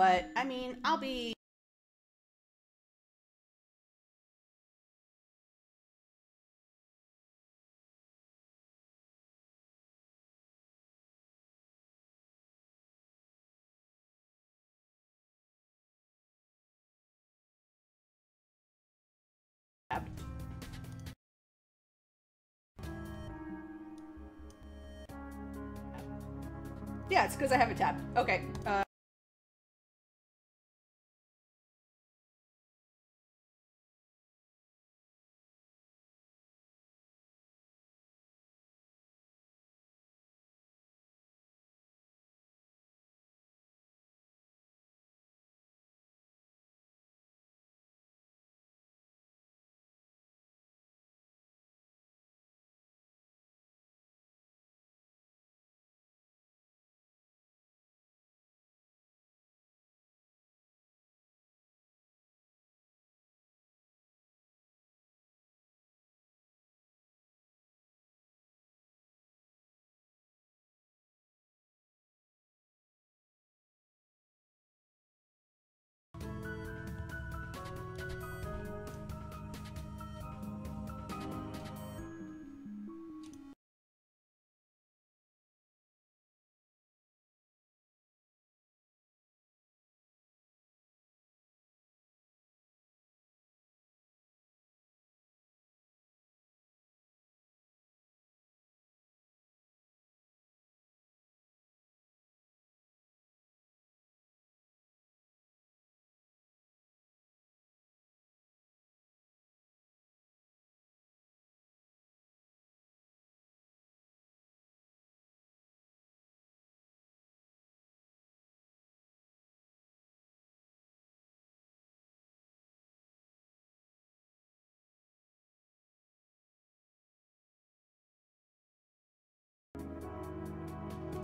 but I mean, I'll be. Yeah, it's because I have a tab. Okay. Uh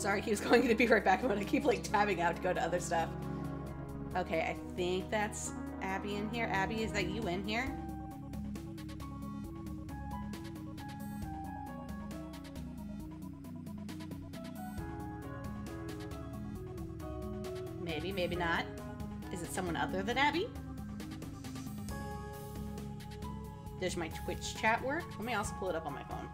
Sorry, he was going to be right back, but I keep like tabbing out to go to other stuff. Okay, I think that's Abby in here. Abby, is that you in here? Maybe, maybe not. Is it someone other than Abby? Does my Twitch chat work? Let me also pull it up on my phone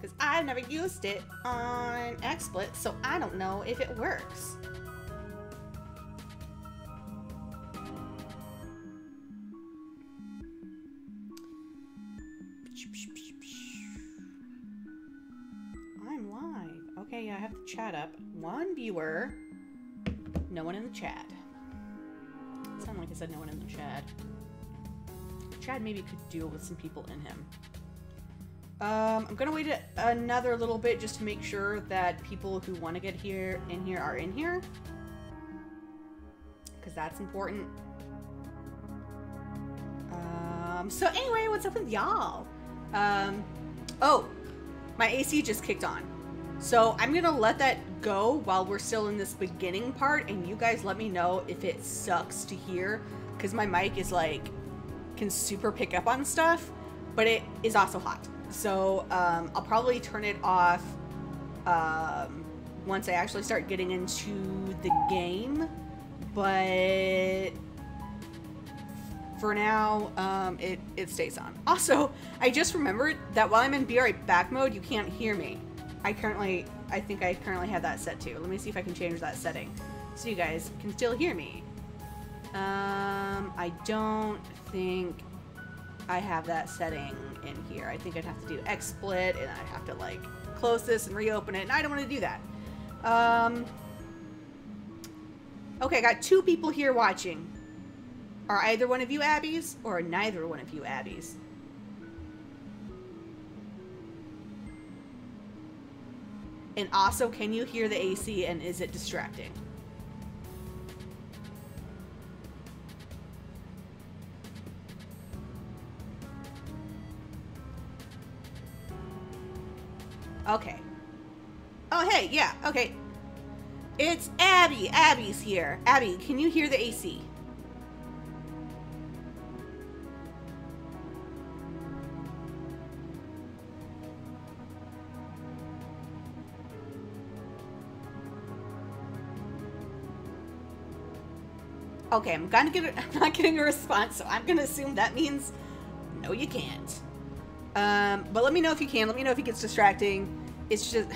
because I've never used it on XSplit, so I don't know if it works. I'm live. Okay, yeah, I have the chat up. One viewer, no one in the chat. Sound like I said no one in the chat. Chad maybe could deal with some people in him. Um, I'm gonna wait another little bit just to make sure that people who want to get here in here are in here. Because that's important. Um, so anyway, what's up with y'all? Um, oh, my AC just kicked on. So I'm gonna let that go while we're still in this beginning part and you guys let me know if it sucks to hear because my mic is like, can super pick up on stuff, but it is also hot. So um, I'll probably turn it off um, once I actually start getting into the game. But for now, um, it, it stays on. Also, I just remembered that while I'm in Right Back mode, you can't hear me. I currently, I think I currently have that set too. Let me see if I can change that setting so you guys can still hear me. Um, I don't think I have that setting in here. I think I'd have to do XSplit and I'd have to like close this and reopen it and I don't want to do that. Um, okay, I got two people here watching. Are either one of you Abby's or neither one of you Abby's? And also, can you hear the AC and is it distracting? Okay. Oh, hey, yeah, okay. It's Abby. Abby's here. Abby, can you hear the AC? Okay, I'm gonna get. A, I'm not getting a response, so I'm gonna assume that means no, you can't. Um, but let me know if you can. Let me know if it gets distracting. It's just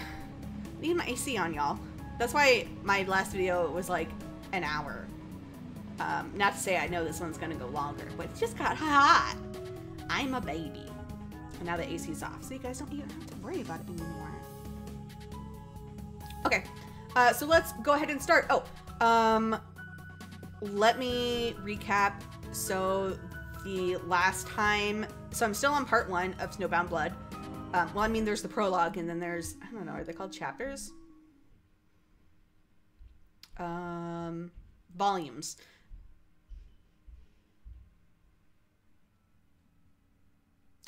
need my AC on, y'all. That's why my last video was like an hour. Um, not to say I know this one's gonna go longer, but it just got hot. I'm a baby. And now the AC's off, so you guys don't even have to worry about it anymore. Okay, uh, so let's go ahead and start. Oh, um, let me recap. So the last time, so I'm still on part one of Snowbound Blood. Um, well, I mean, there's the prologue, and then there's I don't know, are they called chapters? Um, volumes.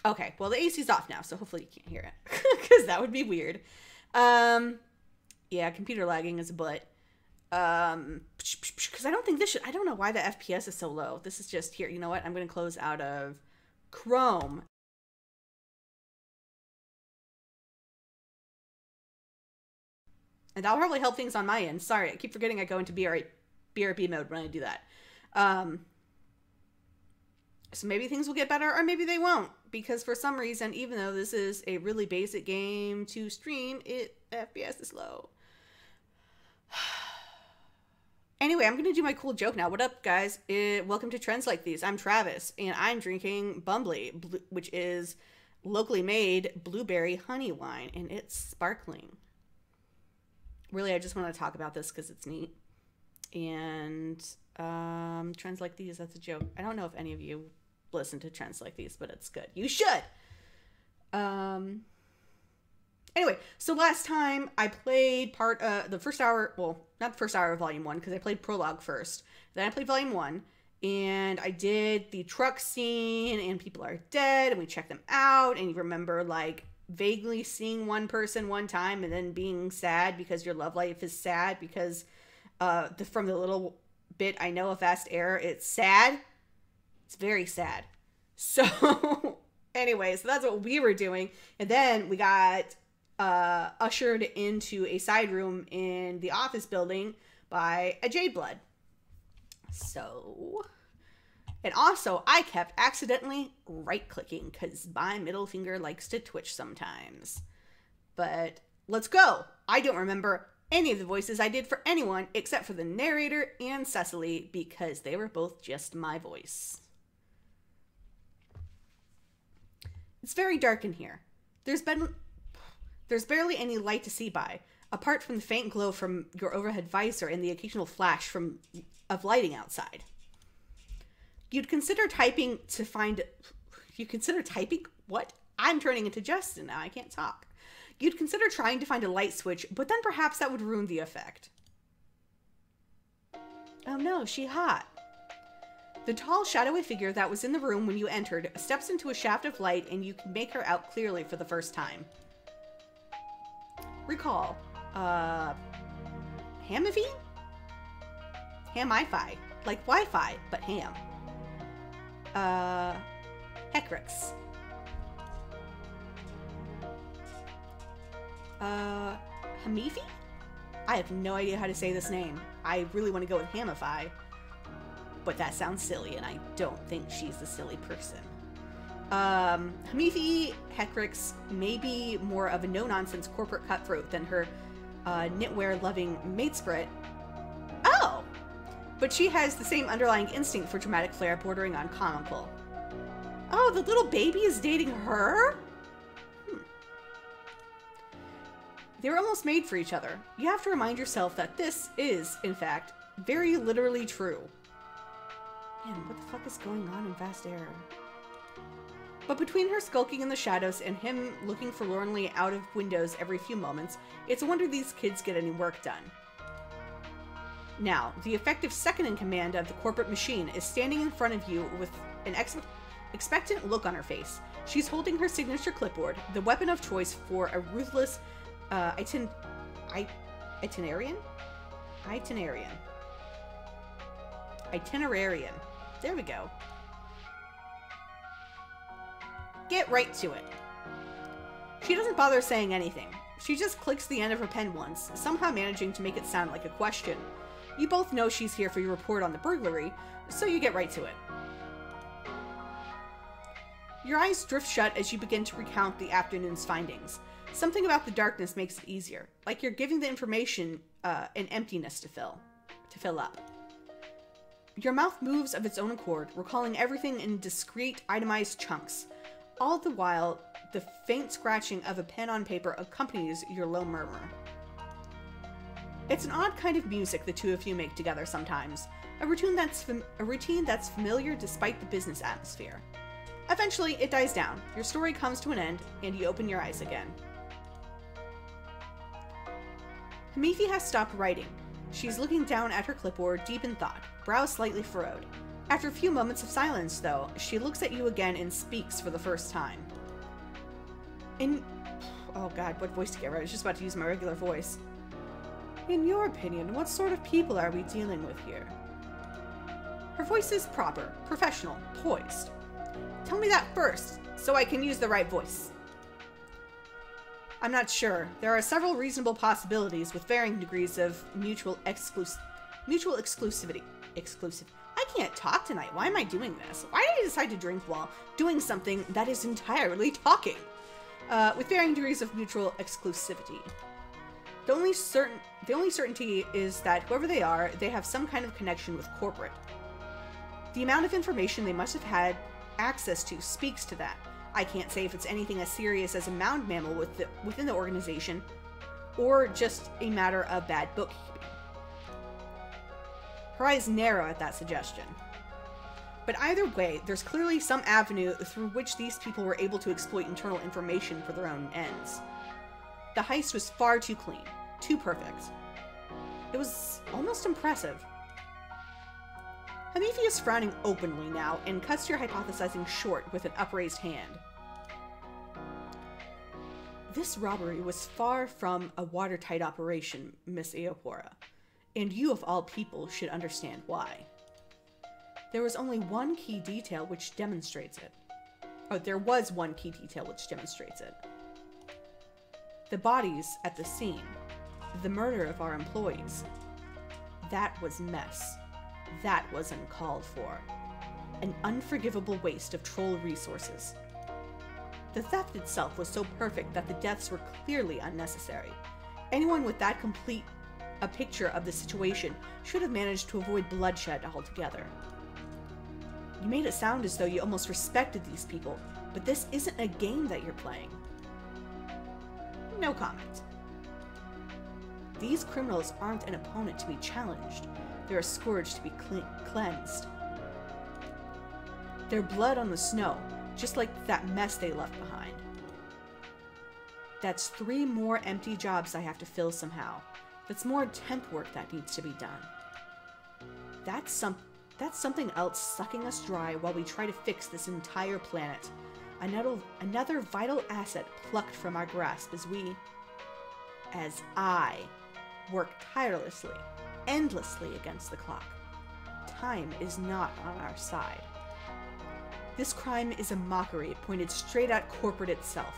Okay, well the AC's off now, so hopefully you can't hear it, because that would be weird. Um, yeah, computer lagging is a butt. Um, because I don't think this should. I don't know why the FPS is so low. This is just here. You know what? I'm going to close out of Chrome. And that'll probably help things on my end. Sorry, I keep forgetting I go into BR mode when I do that. Um, so maybe things will get better, or maybe they won't. Because for some reason, even though this is a really basic game to stream, it FPS is low. Anyway, I'm to do my cool joke now. What up, guys? Uh, welcome to Trends Like These. I'm Travis, and I'm drinking Bumbly, which is locally made blueberry honey wine, and it's sparkling. Really, I just want to talk about this because it's neat. And um, Trends Like These, that's a joke. I don't know if any of you listen to Trends Like These, but it's good. You should! Um, Anyway, so last time I played part uh the first hour, well, not the first hour of volume 1 because I played prologue first. Then I played volume 1 and I did the truck scene and people are dead and we check them out and you remember like vaguely seeing one person one time and then being sad because your love life is sad because uh the, from the little bit I know of Vast Error, it's sad. It's very sad. So anyway, so that's what we were doing. And then we got uh, ushered into a side room in the office building by a Jade Blood. So, and also I kept accidentally right clicking because my middle finger likes to twitch sometimes. But let's go. I don't remember any of the voices I did for anyone except for the narrator and Cecily because they were both just my voice. It's very dark in here. There's been there's barely any light to see by, apart from the faint glow from your overhead visor and the occasional flash from of lighting outside. You'd consider typing to find you consider typing what? I'm turning into Justin now, I can't talk. You'd consider trying to find a light switch, but then perhaps that would ruin the effect. Oh no, she hot. The tall, shadowy figure that was in the room when you entered steps into a shaft of light and you can make her out clearly for the first time. Recall. Uh, Hamify? Ham-I-Fi. Like Wi-Fi, but ham. Uh, Hekrix. Uh, Hamifi? I have no idea how to say this name. I really want to go with Hamify, but that sounds silly, and I don't think she's a silly person. Um, Hamifi Hekrix may be more of a no-nonsense corporate cutthroat than her uh, knitwear-loving matesprit. But she has the same underlying instinct for dramatic flair bordering on comical. Oh, the little baby is dating her? Hmm. They're almost made for each other. You have to remind yourself that this is, in fact, very literally true. Man, what the fuck is going on in Vast Error? But between her skulking in the shadows and him looking forlornly out of windows every few moments, it's a wonder these kids get any work done. Now, the effective second in command of the corporate machine is standing in front of you with an ex expectant look on her face. She's holding her signature clipboard, the weapon of choice for a ruthless uh, itin I itinerarian? Itinerarian. Itinerarian. There we go. Get right to it. She doesn't bother saying anything. She just clicks the end of her pen once, somehow managing to make it sound like a question. You both know she's here for your report on the burglary, so you get right to it. Your eyes drift shut as you begin to recount the afternoon's findings. Something about the darkness makes it easier, like you're giving the information uh, an emptiness to fill, to fill up. Your mouth moves of its own accord, recalling everything in discrete, itemized chunks. All the while, the faint scratching of a pen on paper accompanies your low murmur. It's an odd kind of music the two of you make together sometimes, a routine that's a routine that's familiar despite the business atmosphere. Eventually, it dies down. Your story comes to an end, and you open your eyes again. Hamifi has stopped writing. She's looking down at her clipboard, deep in thought, brow slightly furrowed. After a few moments of silence, though, she looks at you again and speaks for the first time. In. Oh god, what voice to get right? I was just about to use my regular voice. In your opinion, what sort of people are we dealing with here? Her voice is proper, professional, poised. Tell me that first, so I can use the right voice. I'm not sure. There are several reasonable possibilities with varying degrees of mutual exclus mutual exclusivity. Exclusive. I can't talk tonight. Why am I doing this? Why did I decide to drink while doing something that is entirely talking? Uh, with varying degrees of mutual exclusivity. The only certain the only certainty is that whoever they are, they have some kind of connection with corporate. The amount of information they must have had access to speaks to that. I can't say if it's anything as serious as a mound mammal with the, within the organization, or just a matter of bad bookkeeping. Her eyes narrow at that suggestion. But either way, there's clearly some avenue through which these people were able to exploit internal information for their own ends. The heist was far too clean, too perfect. It was almost impressive. Hamifi is frowning openly now and cuts your hypothesizing short with an upraised hand. This robbery was far from a watertight operation, Miss Eopora, and you of all people should understand why. There was only one key detail which demonstrates it. Oh, there was one key detail which demonstrates it. The bodies at the scene, the murder of our employees. That was mess. That was uncalled for. An unforgivable waste of troll resources. The theft itself was so perfect that the deaths were clearly unnecessary. Anyone with that complete a picture of the situation should have managed to avoid bloodshed altogether. You made it sound as though you almost respected these people, but this isn't a game that you're playing. No comment. These criminals aren't an opponent to be challenged. They're a scourge to be cleansed. Their blood on the snow, just like that mess they left behind. That's three more empty jobs I have to fill somehow. That's more temp work that needs to be done. That's some that's something else sucking us dry while we try to fix this entire planet. Another another vital asset plucked from our grasp as we as I work tirelessly, endlessly against the clock. Time is not on our side. This crime is a mockery pointed straight at corporate itself.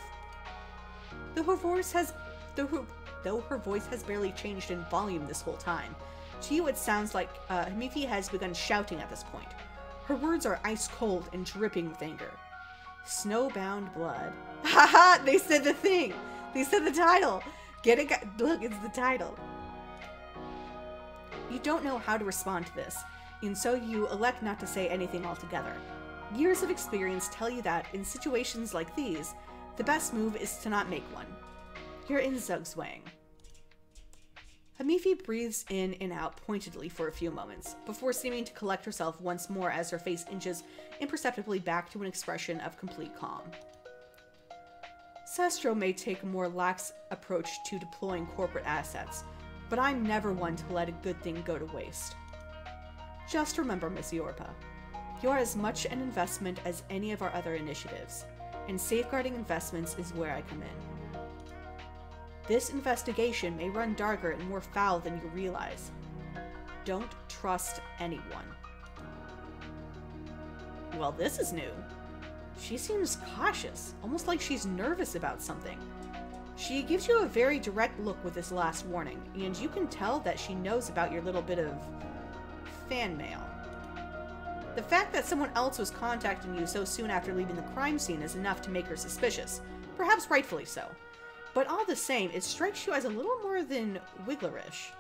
Though her voice has though her, though her voice has barely changed in volume this whole time, to you it sounds like uh, Hamifi has begun shouting at this point. Her words are ice cold and dripping with anger. Snowbound blood. Haha, they said the thing. They said the title. Get it? Look, it's the title. You don't know how to respond to this, and so you elect not to say anything altogether. Years of experience tell you that, in situations like these, the best move is to not make one. You're in Zugzwang. Hamifi breathes in and out pointedly for a few moments, before seeming to collect herself once more as her face inches imperceptibly back to an expression of complete calm. Sestro may take a more lax approach to deploying corporate assets, but I'm never one to let a good thing go to waste. Just remember, Miss Yorpa, you are as much an investment as any of our other initiatives, and safeguarding investments is where I come in. This investigation may run darker and more foul than you realize. Don't trust anyone. Well, this is new. She seems cautious, almost like she's nervous about something. She gives you a very direct look with this last warning, and you can tell that she knows about your little bit of fan mail. The fact that someone else was contacting you so soon after leaving the crime scene is enough to make her suspicious, perhaps rightfully so. But all the same, it strikes you as a little more than wigglerish.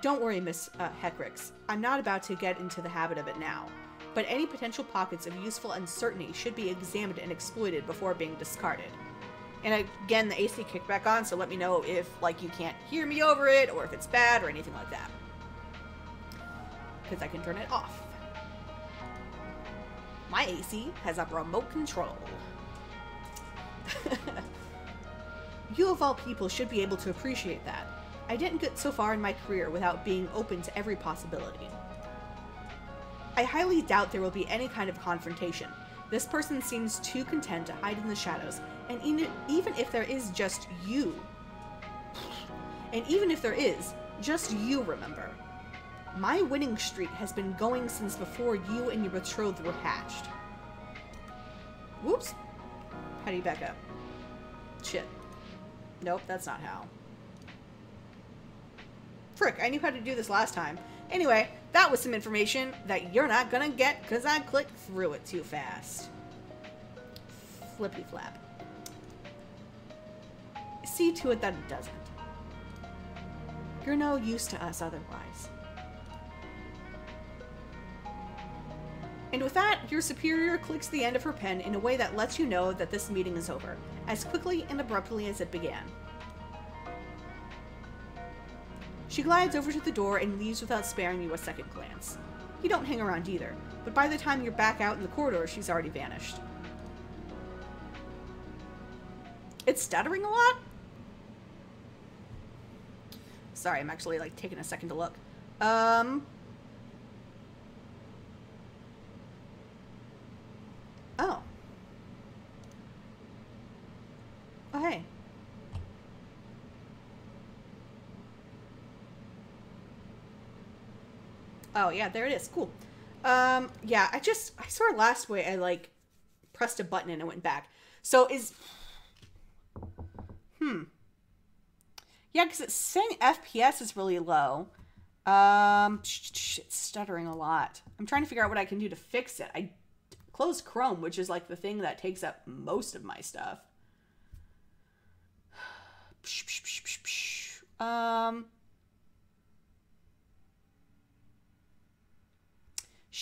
Don't worry, Miss uh, Hekrix. I'm not about to get into the habit of it now. But any potential pockets of useful uncertainty should be examined and exploited before being discarded. And again, the AC kicked back on, so let me know if, like, you can't hear me over it, or if it's bad, or anything like that. Because I can turn it off. My AC has a remote control. you of all people should be able to appreciate that. I didn't get so far in my career without being open to every possibility. I highly doubt there will be any kind of confrontation. This person seems too content to hide in the shadows, and even if there is just you, and even if there is, just you remember. My winning streak has been going since before you and your betrothed were hatched. Whoops. How do you back up? Shit. Nope, that's not how. Frick, I knew how to do this last time. Anyway, that was some information that you're not gonna get because I clicked through it too fast. Flippy flap. See to it that it doesn't. You're no use to us otherwise. And with that, your superior clicks the end of her pen in a way that lets you know that this meeting is over, as quickly and abruptly as it began. She glides over to the door and leaves without sparing you a second glance. You don't hang around either, but by the time you're back out in the corridor, she's already vanished. It's stuttering a lot? Sorry, I'm actually like taking a second to look. Um, Oh. Oh, hey. Oh, yeah, there it is. Cool. Um, yeah, I just, I swear last way I, like, pressed a button and it went back. So is, hmm. Yeah, because it's saying FPS is really low. Um, it's stuttering a lot. I'm trying to figure out what I can do to fix it. I close Chrome, which is like the thing that takes up most of my stuff. Um,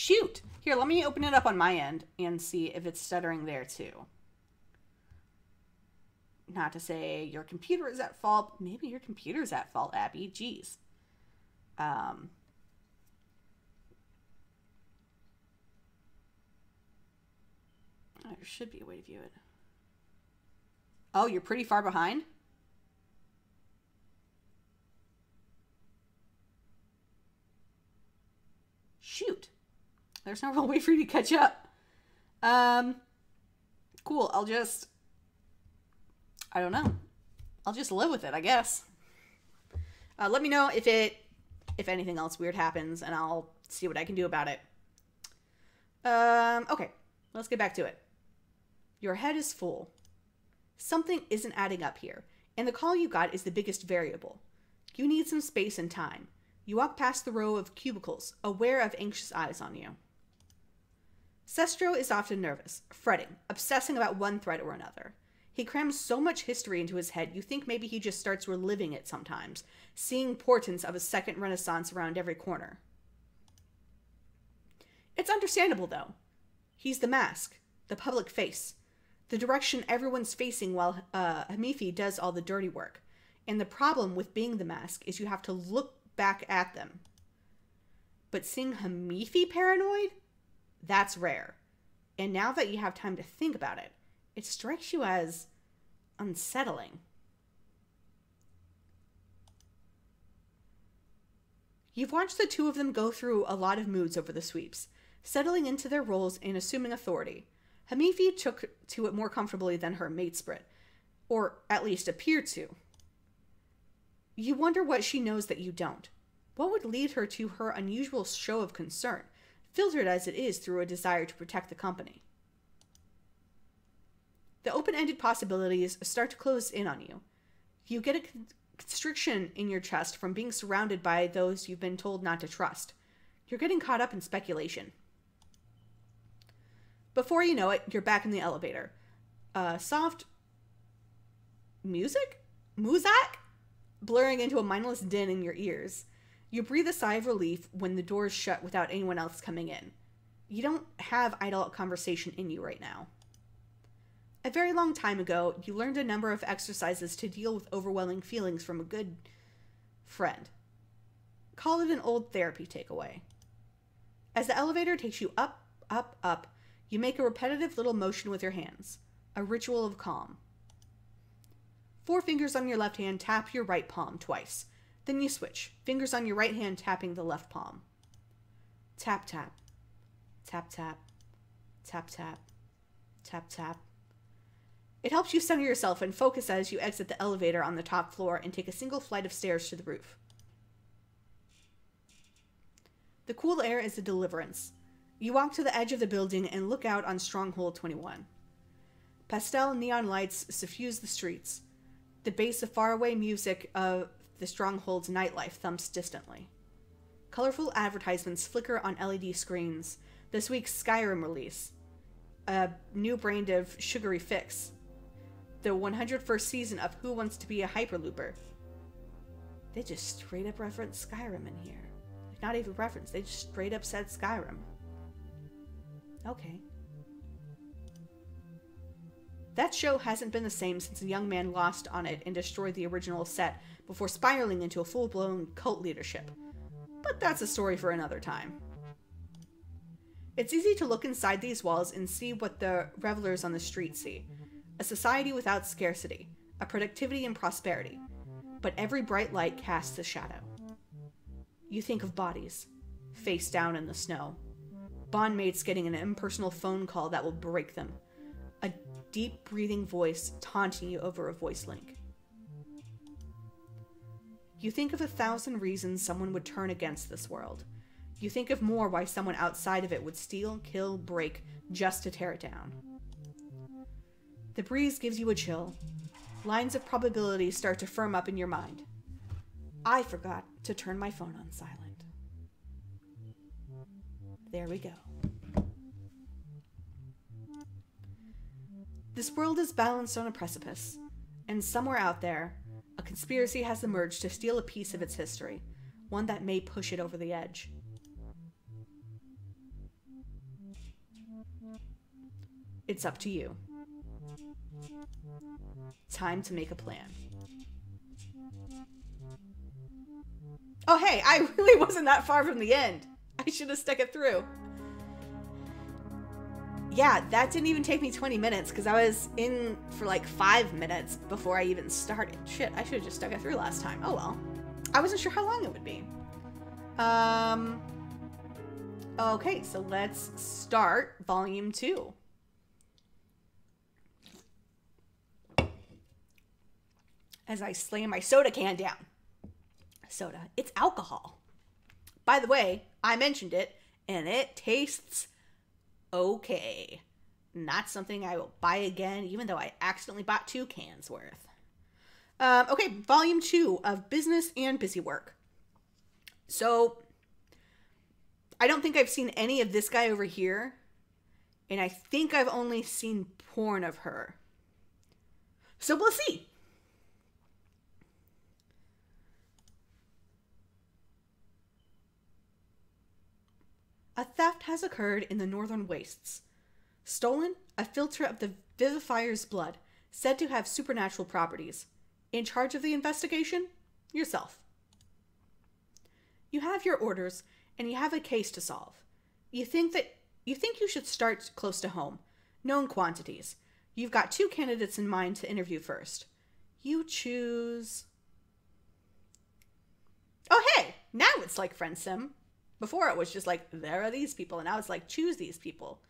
shoot. Here, let me open it up on my end and see if it's stuttering there too. Not to say your computer is at fault. Maybe your computer is at fault, Abby. Jeez. Um, there should be a way to view it. Oh, you're pretty far behind? Shoot. There's no real way for you to catch up. Um, cool. I'll just, I don't know. I'll just live with it, I guess. Uh, let me know if it, if anything else weird happens, and I'll see what I can do about it. Um, okay. Let's get back to it. Your head is full. Something isn't adding up here, and the call you got is the biggest variable. You need some space and time. You walk past the row of cubicles, aware of anxious eyes on you. Sestro is often nervous, fretting, obsessing about one threat or another. He crams so much history into his head, you think maybe he just starts reliving it sometimes, seeing portents of a second renaissance around every corner. It's understandable, though. He's the mask, the public face, the direction everyone's facing while uh, Hamifi does all the dirty work. And the problem with being the mask is you have to look back at them. But seeing Hamifi paranoid? That's rare. And now that you have time to think about it, it strikes you as unsettling. You've watched the two of them go through a lot of moods over the sweeps, settling into their roles and assuming authority. Hamifi took to it more comfortably than her matesprit, or at least appeared to. You wonder what she knows that you don't. What would lead her to her unusual show of concern, filtered as it is through a desire to protect the company? The open ended possibilities start to close in on you. You get a constriction in your chest from being surrounded by those you've been told not to trust. You're getting caught up in speculation. Before you know it, you're back in the elevator. Uh, soft music? Muzak? Blurring into a mindless din in your ears. You breathe a sigh of relief when the door is shut without anyone else coming in. You don't have idle conversation in you right now. A very long time ago, you learned a number of exercises to deal with overwhelming feelings from a good friend. Call it an old therapy takeaway. As the elevator takes you up, up, up, you make a repetitive little motion with your hands, a ritual of calm. Four fingers on your left hand tap your right palm twice. Then you switch, fingers on your right hand tapping the left palm. Tap, tap, tap, tap, tap, tap, tap, tap. It helps you center yourself and focus as you exit the elevator on the top floor and take a single flight of stairs to the roof. The cool air is a deliverance. You walk to the edge of the building and look out on Stronghold 21. Pastel neon lights suffuse the streets. The bass of faraway music of the Stronghold's nightlife thumps distantly. Colorful advertisements flicker on LED screens. This week's Skyrim release, a new brand of sugary fix, the 101st season of Who Wants to Be a Hyperlooper. They just straight up reference Skyrim in here. Not even reference, they just straight up said Skyrim. Okay. That show hasn't been the same since a young man lost on it and destroyed the original set before spiraling into a full blown cult leadership. But that's a story for another time. It's easy to look inside these walls and see what the revelers on the street see a society without scarcity, a productivity and prosperity. But every bright light casts a shadow. You think of bodies, face down in the snow, bondmates getting an impersonal phone call that will break them, a deep breathing voice taunting you over a voice link. You think of a thousand reasons someone would turn against this world. You think of more why someone outside of it would steal, kill, break just to tear it down. The breeze gives you a chill. Lines of probability start to firm up in your mind. I forgot to turn my phone on silent. There we go. This world is balanced on a precipice, and somewhere out there, a conspiracy has emerged to steal a piece of its history, one that may push it over the edge. It's up to you. Time to make a plan. Oh, hey, I really wasn't that far from the end. I should have stuck it through. Yeah, that didn't even take me 20 minutes because I was in for like five minutes before I even started. Shit, I should have just stuck it through last time. Oh well. I wasn't sure how long it would be. Um. Okay, so let's start volume two. As I slam my soda can down. Soda, it's alcohol. By the way, I mentioned it, and it tastes okay. Not something I will buy again, even though I accidentally bought two cans worth. Um, okay, volume two of Business and Busy Work. So, I don't think I've seen any of this guy over here, and I think I've only seen porn of her. So we'll see. A theft has occurred in the northern wastes. Stolen, a filter of the vivifier's blood, said to have supernatural properties. In charge of the investigation? Yourself. You have your orders, and you have a case to solve. You think that you think you should start close to home, known quantities. You've got two candidates in mind to interview first. You choose. Oh, hey! Now it's like Friend Sim. Before it was just like, there are these people, and now it's like, choose these people.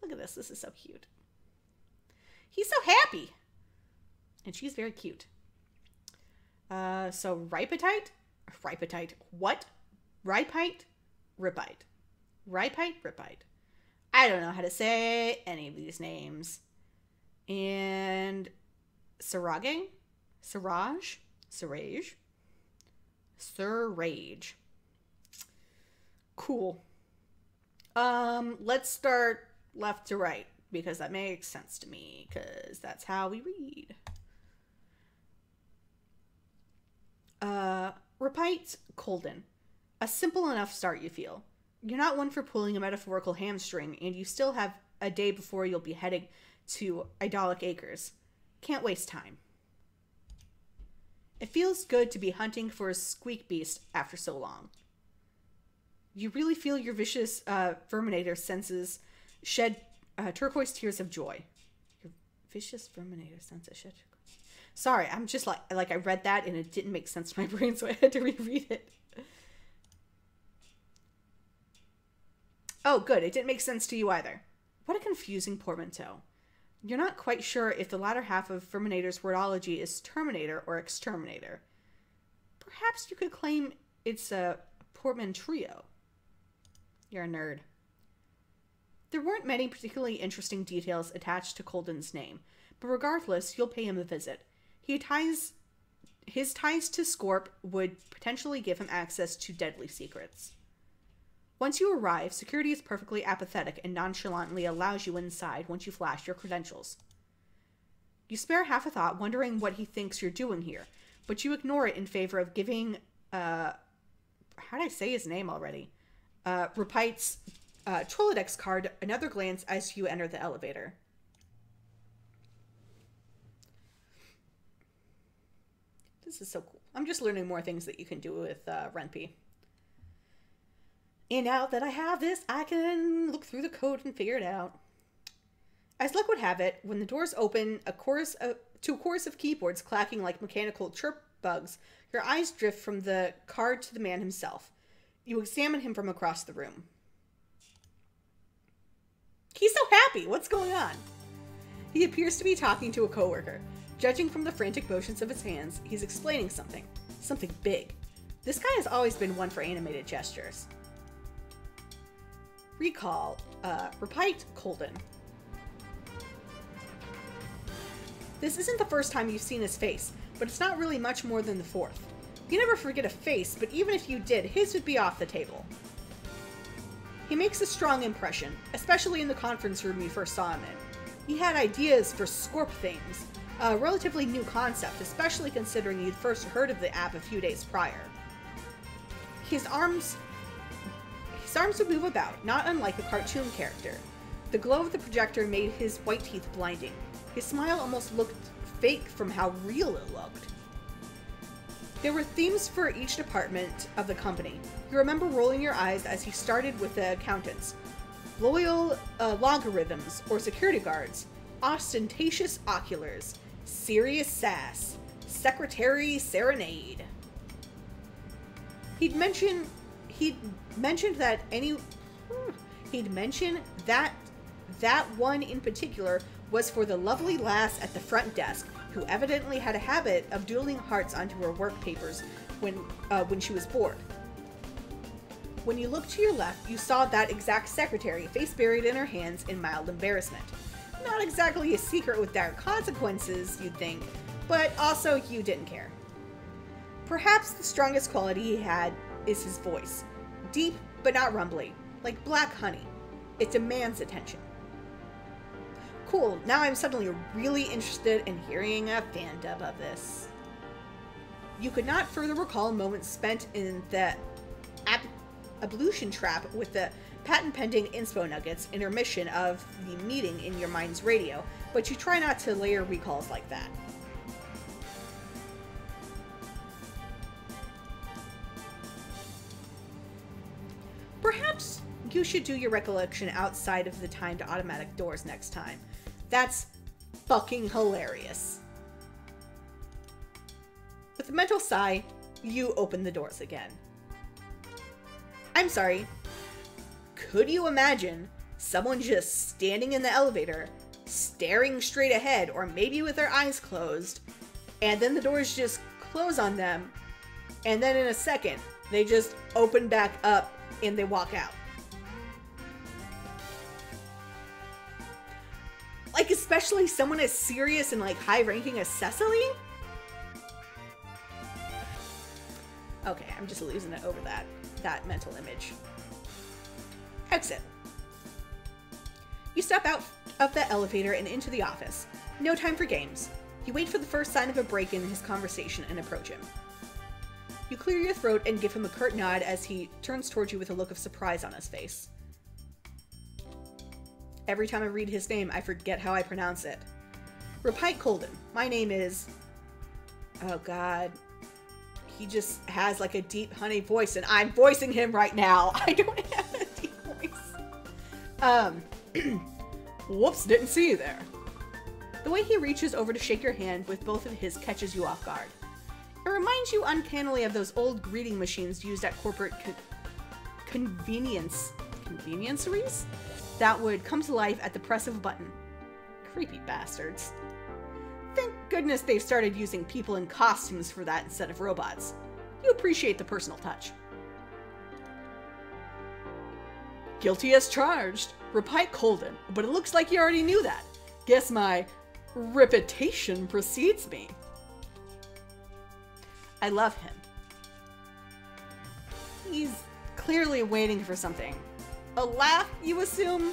Look at this. This is so cute. He's so happy. And she's very cute. Uh, so ripetite? Ripetite. What? Ripite? Ripite. Ripite? Ripite. I don't know how to say any of these names. and Sarage, Siraj, Siraj, Siraj. Cool. Um, let's start left to right because that makes sense to me because that's how we read. Uh, Rypite Colden. A simple enough start, you feel. You're not one for pulling a metaphorical hamstring, and you still have a day before you'll be heading to Idyllic Acres. Can't waste time. It feels good to be hunting for a squeak beast after so long. You really feel your vicious uh, Verminator senses shed uh, turquoise tears of joy. Your vicious Verminator senses shed. Sorry, I'm just like like I read that and it didn't make sense to my brain, so I had to reread it. Oh, good. It didn't make sense to you either. What a confusing portmanteau. You're not quite sure if the latter half of Verminator's wordology is Terminator or Exterminator. Perhaps you could claim it's a portmanteau. You're a nerd. There weren't many particularly interesting details attached to Colden's name, but regardless, you'll pay him a visit. He ties his ties to Scorp would potentially give him access to deadly secrets. Once you arrive, security is perfectly apathetic and nonchalantly allows you inside once you flash your credentials. You spare half a thought, wondering what he thinks you're doing here, but you ignore it in favor of giving, uh, how did I say his name already? Uh, Rypite's uh, card another glance as you enter the elevator. This is so cool. I'm just learning more things that you can do with uh, Ren'Py. And now that I have this, I can look through the code and figure it out. As luck would have it, when the doors open, a chorus of, to a chorus of keyboards clacking like mechanical chirp bugs, your eyes drift from the card to the man himself. You examine him from across the room. He's so happy. What's going on? He appears to be talking to a coworker. Judging from the frantic motions of his hands, he's explaining something. Something big. This guy has always been one for animated gestures. Recall, uh, Rypite Colden. This isn't the first time you've seen his face, but it's not really much more than the fourth. You never forget a face, but even if you did, his would be off the table. He makes a strong impression, especially in the conference room you first saw him in. He had ideas for Scorp things, a relatively new concept, especially considering you'd first heard of the app a few days prior. His arms his arms would move about, not unlike a cartoon character. The glow of the projector made his white teeth blinding. His smile almost looked fake from how real it looked. There were themes for each department of the company. You remember rolling your eyes as he started with the accountants. Loyal uh, logarithms or security guards, ostentatious oculars, serious sass, secretary serenade. He'd mentioned he'd mentioned that any hmm, he'd mentioned that that one in particular was for the lovely lass at the front desk who evidently had a habit of dueling hearts onto her work papers when uh, when she was bored. When you looked to your left, you saw that exact secretary, face buried in her hands in mild embarrassment. Not exactly a secret with dire consequences, you'd think, but also you didn't care. Perhaps the strongest quality he had is his voice. Deep, but not rumbly, like black honey. It demands attention. Cool, now I'm suddenly really interested in hearing a fan dub of this. You could not further recall moments spent in the ab- ablution trap with the patent pending inspo nuggets intermission of the meeting in your mind's radio, but you try not to layer recalls like that. Perhaps you should do your recollection outside of the timed automatic doors next time. That's fucking hilarious. With a mental sigh, you open the doors again. I'm sorry. Could you imagine someone just standing in the elevator, staring straight ahead, or maybe with their eyes closed, and then the doors just close on them, and then in a second, they just open back up and they walk out? Like, especially someone as serious and, like, high-ranking as Cecily? Okay, I'm just losing it over that, that mental image. Exit. You step out of the elevator and into the office. No time for games. You wait for the first sign of a break in his conversation and approach him. You clear your throat and give him a curt nod as he turns towards you with a look of surprise on his face. Every time I read his name, I forget how I pronounce it. Rypite Colden. My name is. Oh god. He just has like a deep honey voice, and I'm voicing him right now. I don't have a deep voice. Um. Whoops, didn't see you there. The way he reaches over to shake your hand with both of his catches you off guard. It reminds you uncannily of those old greeting machines used at corporate co convenience convenienceries that would come to life at the press of a button. Creepy bastards. Thank goodness they've started using people in costumes for that instead of robots. You appreciate the personal touch. Guilty as charged. Rypite Colden, but it looks like you already knew that. Guess my reputation precedes me. I love him. He's clearly waiting for something. A laugh, you assume?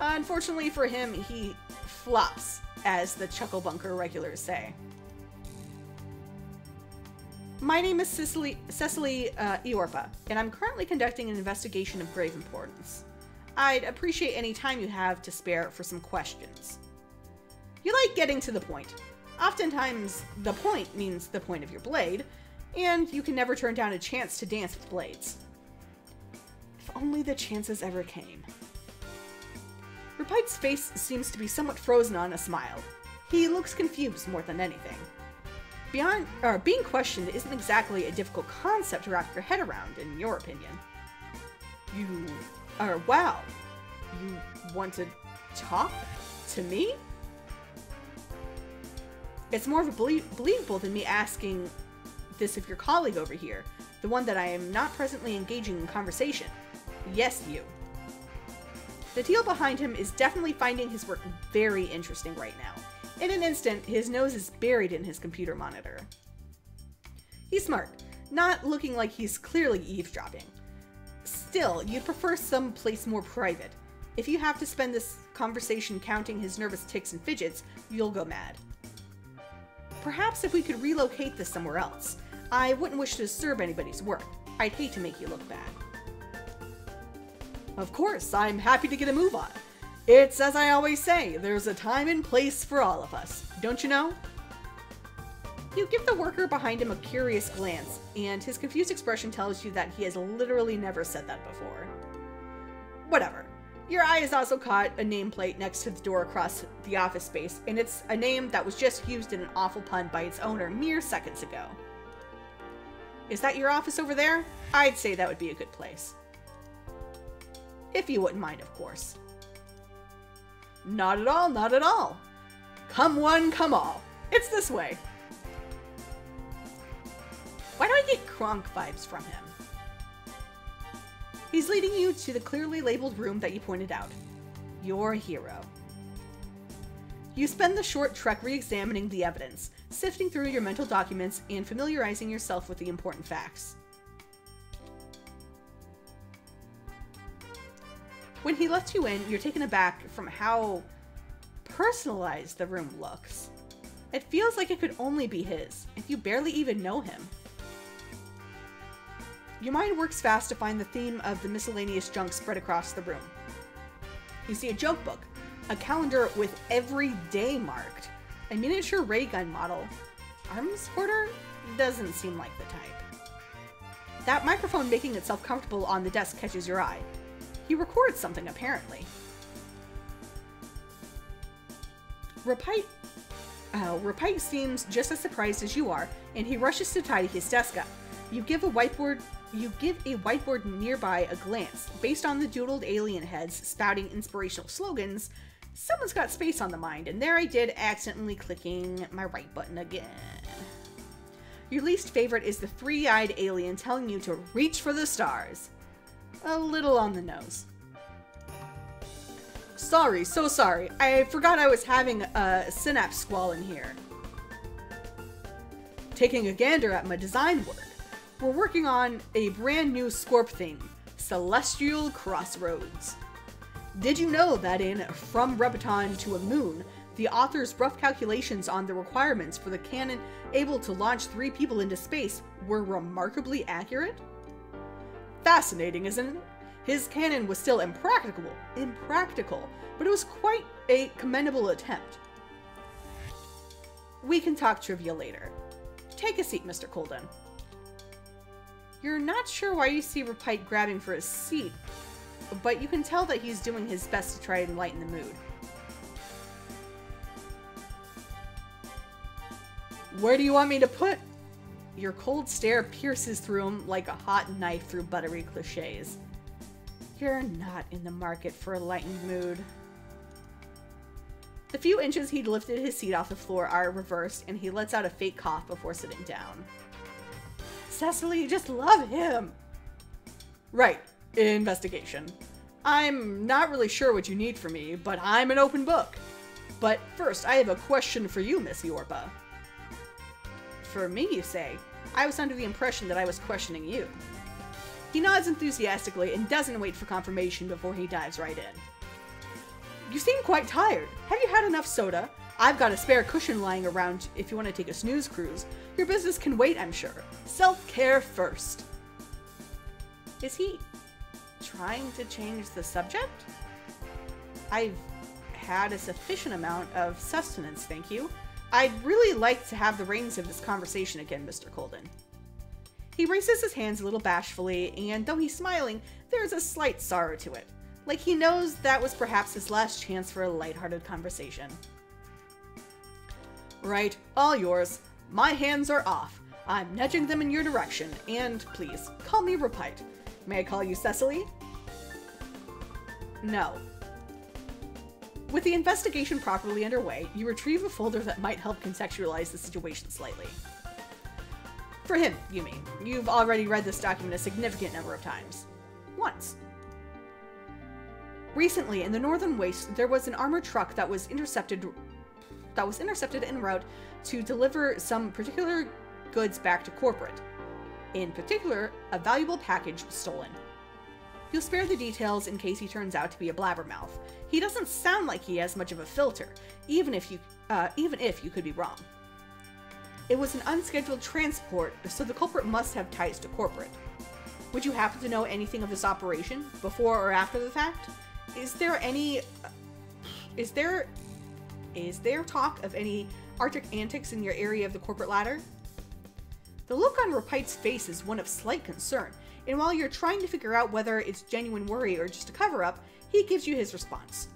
Unfortunately for him, he flops, as the Chuckle Bunker regulars say. My name is Cecily, Cecily uh, Eorpa, and I'm currently conducting an investigation of grave importance. I'd appreciate any time you have to spare for some questions. You like getting to the point. Oftentimes, the point means the point of your blade, and you can never turn down a chance to dance with blades. Only the chances ever came. Rypite's face seems to be somewhat frozen on a smile. He looks confused more than anything. Beyond, or being questioned isn't exactly a difficult concept to wrap your head around, in your opinion. You are, wow, you want to talk to me? It's more of a belie believable than me asking this of your colleague over here, the one that I am not presently engaging in conversation. Yes, you. The teal behind him is definitely finding his work very interesting right now. In an instant, his nose is buried in his computer monitor. He's smart, not looking like he's clearly eavesdropping. Still, you'd prefer some place more private. If you have to spend this conversation counting his nervous ticks and fidgets, you'll go mad. Perhaps if we could relocate this somewhere else. I wouldn't wish to disturb anybody's work. I'd hate to make you look bad. Of course, I'm happy to get a move on. It's as I always say, there's a time and place for all of us, don't you know? You give the worker behind him a curious glance, and his confused expression tells you that he has literally never said that before. Whatever. Your eye has also caught a nameplate next to the door across the office space, and it's a name that was just used in an awful pun by its owner mere seconds ago. Is that your office over there? I'd say that would be a good place. If you wouldn't mind, of course. Not at all, not at all. Come one, come all. It's this way. Why do I get Kronk vibes from him? He's leading you to the clearly labeled room that you pointed out. Your hero. You spend the short trek re-examining the evidence, sifting through your mental documents, and familiarizing yourself with the important facts. When he lets you in, you're taken aback from how personalized the room looks. It feels like it could only be his, and you barely even know him. Your mind works fast to find the theme of the miscellaneous junk spread across the room. You see a joke book, a calendar with every day marked, a miniature ray gun model. Arms hoarder? Doesn't seem like the type. That microphone making itself comfortable on the desk catches your eye. He records something, apparently. Rypite, uh, Rypite seems just as surprised as you are, and he rushes to tidy his desk up. You give a whiteboard you give a whiteboard nearby a glance. Based on the doodled alien heads spouting inspirational slogans, someone's got space on the mind, and there I did, accidentally clicking my right button again. Your least favorite is the three-eyed alien telling you to reach for the stars. A little on the nose. Sorry, so sorry. I forgot I was having a synapse squall in here. Taking a gander at my design work, we're working on a brand new Scorp theme, Celestial Crossroads. Did you know that in From Repeton to a Moon, the author's rough calculations on the requirements for the cannon able to launch three people into space were remarkably accurate? Fascinating, isn't it? His cannon was still impracticable, impractical, but it was quite a commendable attempt. We can talk trivia later. Take a seat, Mr. Colden. You're not sure why you see Rypite grabbing for his seat, but you can tell that he's doing his best to try and lighten the mood. Where do you want me to put? Your cold stare pierces through him like a hot knife through buttery cliches. You're not in the market for a lightened mood. The few inches he'd lifted his seat off the floor are reversed, and he lets out a fake cough before sitting down. Cecily, you just love him! Right, investigation. I'm not really sure what you need from me, but I'm an open book. But first, I have a question for you, Miss Yorpa. For me, you say? I was under the impression that I was questioning you. He nods enthusiastically and doesn't wait for confirmation before he dives right in. You seem quite tired. Have you had enough soda? I've got a spare cushion lying around if you want to take a snooze cruise. Your business can wait, I'm sure. Self-care first. Is he trying to change the subject? I've had a sufficient amount of sustenance, thank you. I'd really like to have the reins of this conversation again, Mr. Colden. He raises his hands a little bashfully, and though he's smiling, there's a slight sorrow to it. Like he knows that was perhaps his last chance for a lighthearted conversation. Right, all yours. My hands are off. I'm nudging them in your direction, and please, call me Rypite. May I call you Cecily? No. With the investigation properly underway, you retrieve a folder that might help contextualize the situation slightly. For him, you mean. You've already read this document a significant number of times. Once. Recently, in the Northern Waste, there was an armored truck that was intercepted that was intercepted en route to deliver some particular goods back to corporate. In particular, a valuable package was stolen. You'll spare the details in case he turns out to be a blabbermouth. He doesn't sound like he has much of a filter, even if you uh, even if you could be wrong. It was an unscheduled transport, so the culprit must have ties to corporate. Would you happen to know anything of this operation, before or after the fact? Is there any... Is there is there talk of any Arctic antics in your area of the corporate ladder? The look on Rypite's face is one of slight concern, and while you're trying to figure out whether it's genuine worry or just a cover up, he gives you his response.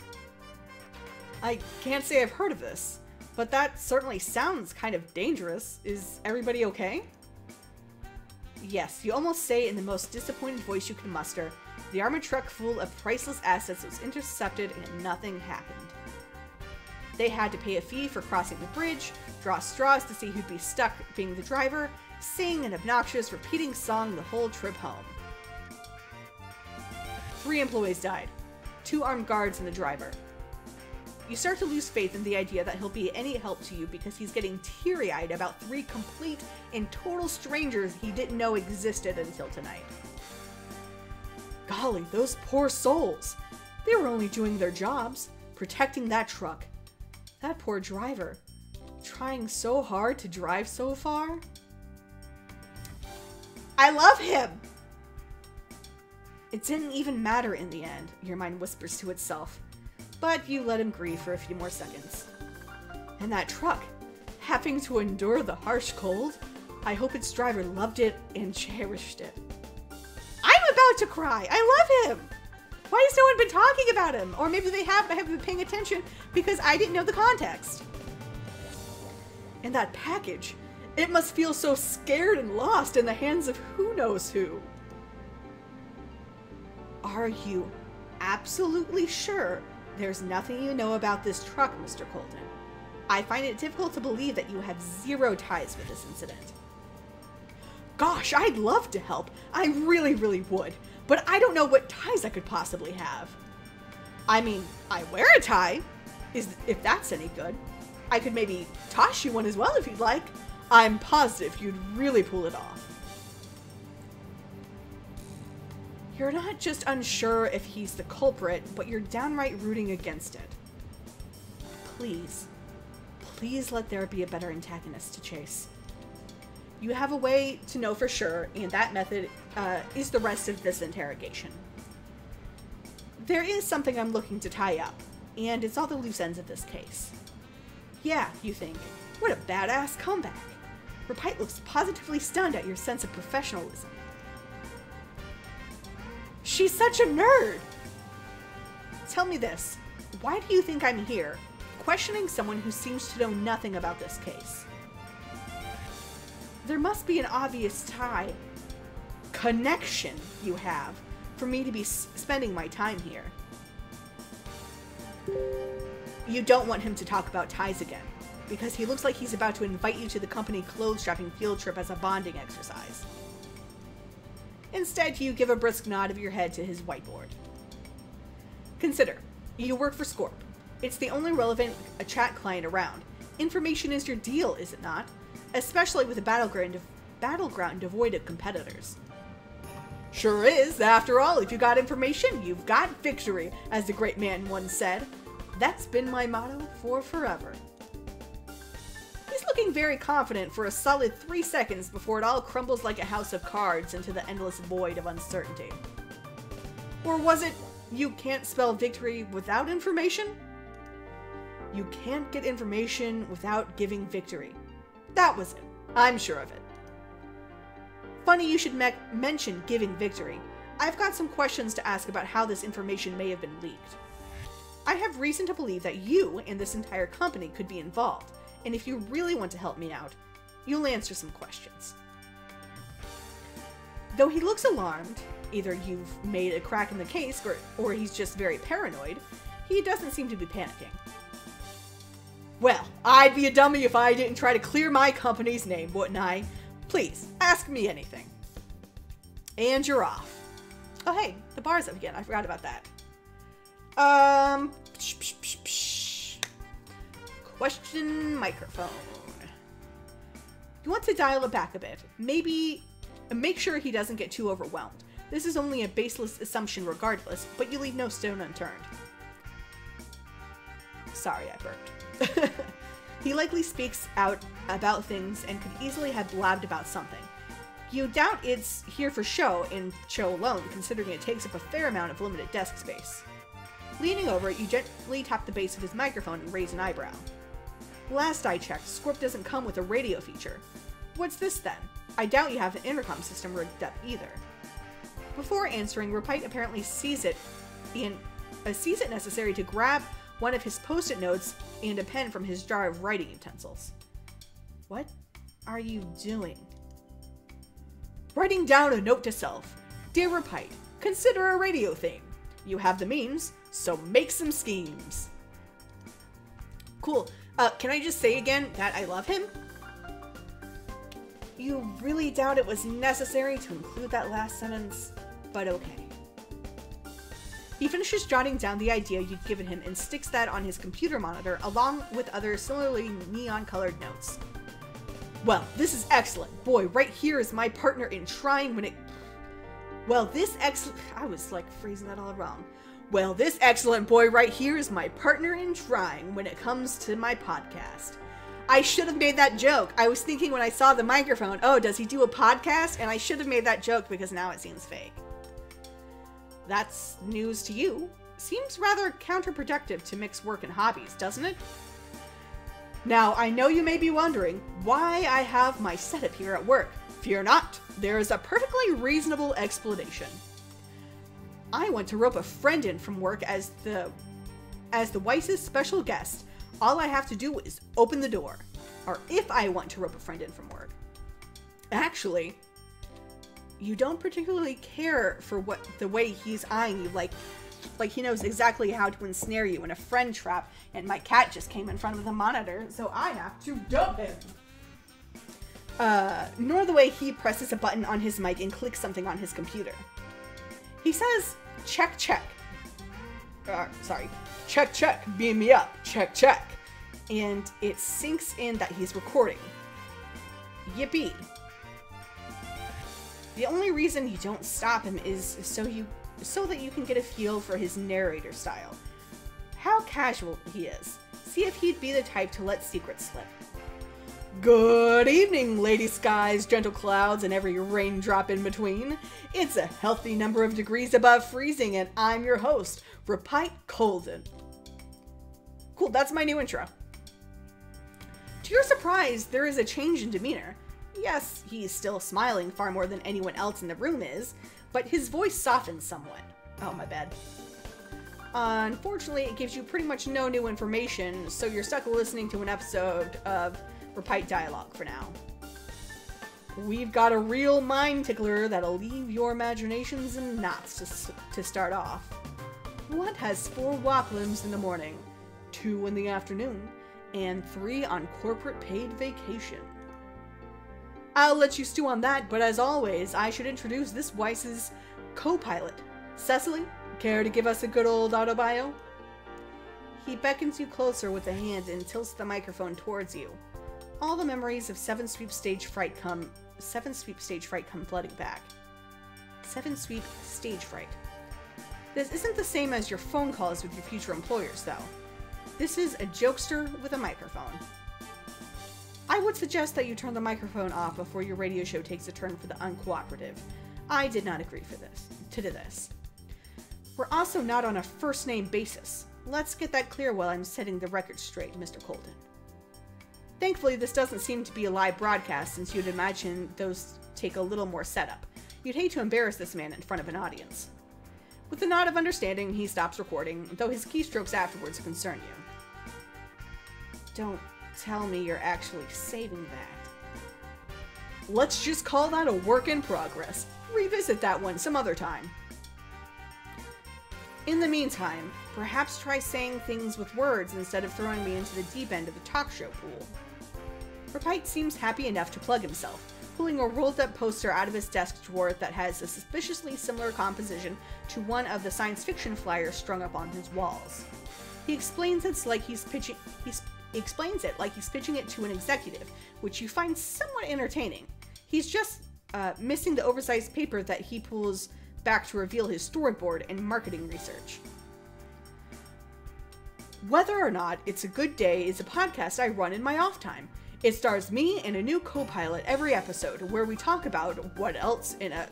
I can't say I've heard of this, but that certainly sounds kind of dangerous. Is everybody okay? Yes, you almost say in the most disappointed voice you can muster, the armored truck full of priceless assets was intercepted and nothing happened. They had to pay a fee for crossing the bridge, draw straws to see who'd be stuck being the driver, sing an obnoxious repeating song the whole trip home. Three employees died, two armed guards and the driver. You start to lose faith in the idea that he'll be any help to you because he's getting teary eyed about three complete and total strangers he didn't know existed until tonight. Golly, those poor souls! They were only doing their jobs, protecting that truck, that poor driver. Trying so hard to drive so far. I love him! It didn't even matter in the end, your mind whispers to itself. But you let him grieve for a few more seconds. And that truck, having to endure the harsh cold, I hope its driver loved it and cherished it. I'm about to cry! I love him! Why has no one been talking about him? Or maybe they have, but I haven't been paying attention because I didn't know the context. And that package, it must feel so scared and lost in the hands of who knows who. Are you absolutely sure there's nothing you know about this truck, Mr. Colton? I find it difficult to believe that you have zero ties with this incident. Gosh, I'd love to help. I really, really would but I don't know what ties I could possibly have. I mean, I wear a tie, is if that's any good. I could maybe toss you one as well if you'd like. I'm positive you'd really pull it off. You're not just unsure if he's the culprit, but you're downright rooting against it. Please, please let there be a better antagonist to chase. You have a way to know for sure, and that method uh, is the rest of this interrogation. There is something I'm looking to tie up, and it's all the loose ends of this case. Yeah, you think. What a badass comeback. Rypite looks positively stunned at your sense of professionalism. She's such a nerd! Tell me this. Why do you think I'm here, questioning someone who seems to know nothing about this case? There must be an obvious tie, connection you have, for me to be spending my time here. You don't want him to talk about ties again, because he looks like he's about to invite you to the company clothes shopping field trip as a bonding exercise. Instead, you give a brisk nod of your head to his whiteboard. Consider, you work for Scorp. It's the only relevant chat client around. Information is your deal, is it not? Especially with a battleground, battleground devoid of competitors. Sure is. After all, if you got information, you've got victory, as the great man once said. That's been my motto for forever. He's looking very confident for a solid three seconds before it all crumbles like a house of cards into the endless void of uncertainty. Or was it, you can't spell victory without information? You can't get information without giving victory. That was it. I'm sure of it. Funny you should me mention giving victory. I've got some questions to ask about how this information may have been leaked. I have reason to believe that you and this entire company could be involved, and if you really want to help me out, you'll answer some questions. Though he looks alarmed, either you've made a crack in the case or, or he's just very paranoid, he doesn't seem to be panicking. Well, I'd be a dummy if I didn't try to clear my company's name, wouldn't I? Please, ask me anything. And you're off. Oh hey, the bar's up again. I forgot about that. Um, psh, psh, question microphone. You want to dial it back a bit. Maybe make sure he doesn't get too overwhelmed. This is only a baseless assumption regardless, but you leave no stone unturned. Sorry, I burped. he likely speaks out about things and could easily have blabbed about something. You doubt it's here for show in show alone, considering it takes up a fair amount of limited desk space. Leaning over, you gently tap the base of his microphone and raise an eyebrow. Last I checked, Scorp doesn't come with a radio feature. What's this then? I doubt you have an intercom system rigged up either. Before answering, Rypite apparently sees it and uh, sees it necessary to grab one of his post-it notes and a pen from his jar of writing utensils. What are you doing? Writing down a note to self. Dear Rypite, consider a radio theme. You have the means, so make some schemes. Cool. Uh, can I just say again that I love him? You really doubt it was necessary to include that last sentence, but okay. He finishes jotting down the idea you've given him and sticks that on his computer monitor along with other similarly neon colored notes. Well, this is excellent. Boy, right here is my partner in trying when it. Well, this ex. I was like phrasing that all wrong. Well, this excellent boy right here is my partner in trying when it comes to my podcast. I should have made that joke. I was thinking when I saw the microphone, oh, does he do a podcast? And I should have made that joke because now it seems fake. That's news to you. Seems rather counterproductive to mix work and hobbies, doesn't it? Now, I know you may be wondering why I have my setup here at work. Fear not, there is a perfectly reasonable explanation. I want to rope a friend in from work as the as the Weiss's special guest. All I have to do is open the door. Or if I want to rope a friend in from work. Actually, you don't particularly care for what the way he's eyeing you like like he knows exactly how to ensnare you in a friend trap and my cat just came in front of the monitor so i have to dump him uh, nor the way he presses a button on his mic and clicks something on his computer he says check check. Uh, sorry, check, check, beam me up, check, check. And it sinks in that he's recording. Yippee. The only reason you don't stop him is so you so that you can get a feel for his narrator style. How casual he is. See if he'd be the type to let secrets slip. Good evening, lady skies, gentle clouds, and every raindrop in between. It's a healthy number of degrees above freezing, and I'm your host, Rypite Colden. Cool, that's my new intro. To your surprise, there is a change in demeanor. Yes, he's still smiling far more than anyone else in the room is, but his voice softens somewhat. Oh, my bad. Unfortunately, it gives you pretty much no new information, so you're stuck listening to an episode of Rypite Dialogue for now. We've got a real mind tickler that'll leave your imaginations in knots to, to start off. What has four walk limbs in the morning, two in the afternoon, and three on corporate paid vacation? I'll let you stew on that, but as always, I should introduce this Weiss's co-pilot. Cecily, care to give us a good old auto bio? He beckons you closer with a hand and tilts the microphone towards you. All the memories of Seven Sweep Stage Fright come Seven Sweep Stage Fright come flooding back. Seven Sweep Stage Fright. This isn't the same as your phone calls with your future employers, though. This is a jokester with a microphone. I would suggest that you turn the microphone off before your radio show takes a turn for the uncooperative. I did not agree for this to do this. We're also not on a first name basis. Let's get that clear while I'm setting the record straight, Mr. Colden. Thankfully, this doesn't seem to be a live broadcast since you'd imagine those take a little more setup. You'd hate to embarrass this man in front of an audience. With a nod of understanding, he stops recording, though his keystrokes afterwards concern you. Don't tell me you're actually saving that. Let's just call that a work in progress. Revisit that one some other time. In the meantime, perhaps try saying things with words instead of throwing me into the deep end of the talk show pool. Rypite seems happy enough to plug himself, pulling a rolled up poster out of his desk drawer that has a suspiciously similar composition to one of the science fiction flyers strung up on his walls. He explains it's like he's pitching he's, he explains it like he's pitching it to an executive, which you find somewhat entertaining. He's just uh, missing the oversized paper that he pulls back to reveal his storyboard and marketing research. Whether or not it's a good day is a podcast I run in my off time. It stars me and a new co-pilot every episode, where we talk about what else in a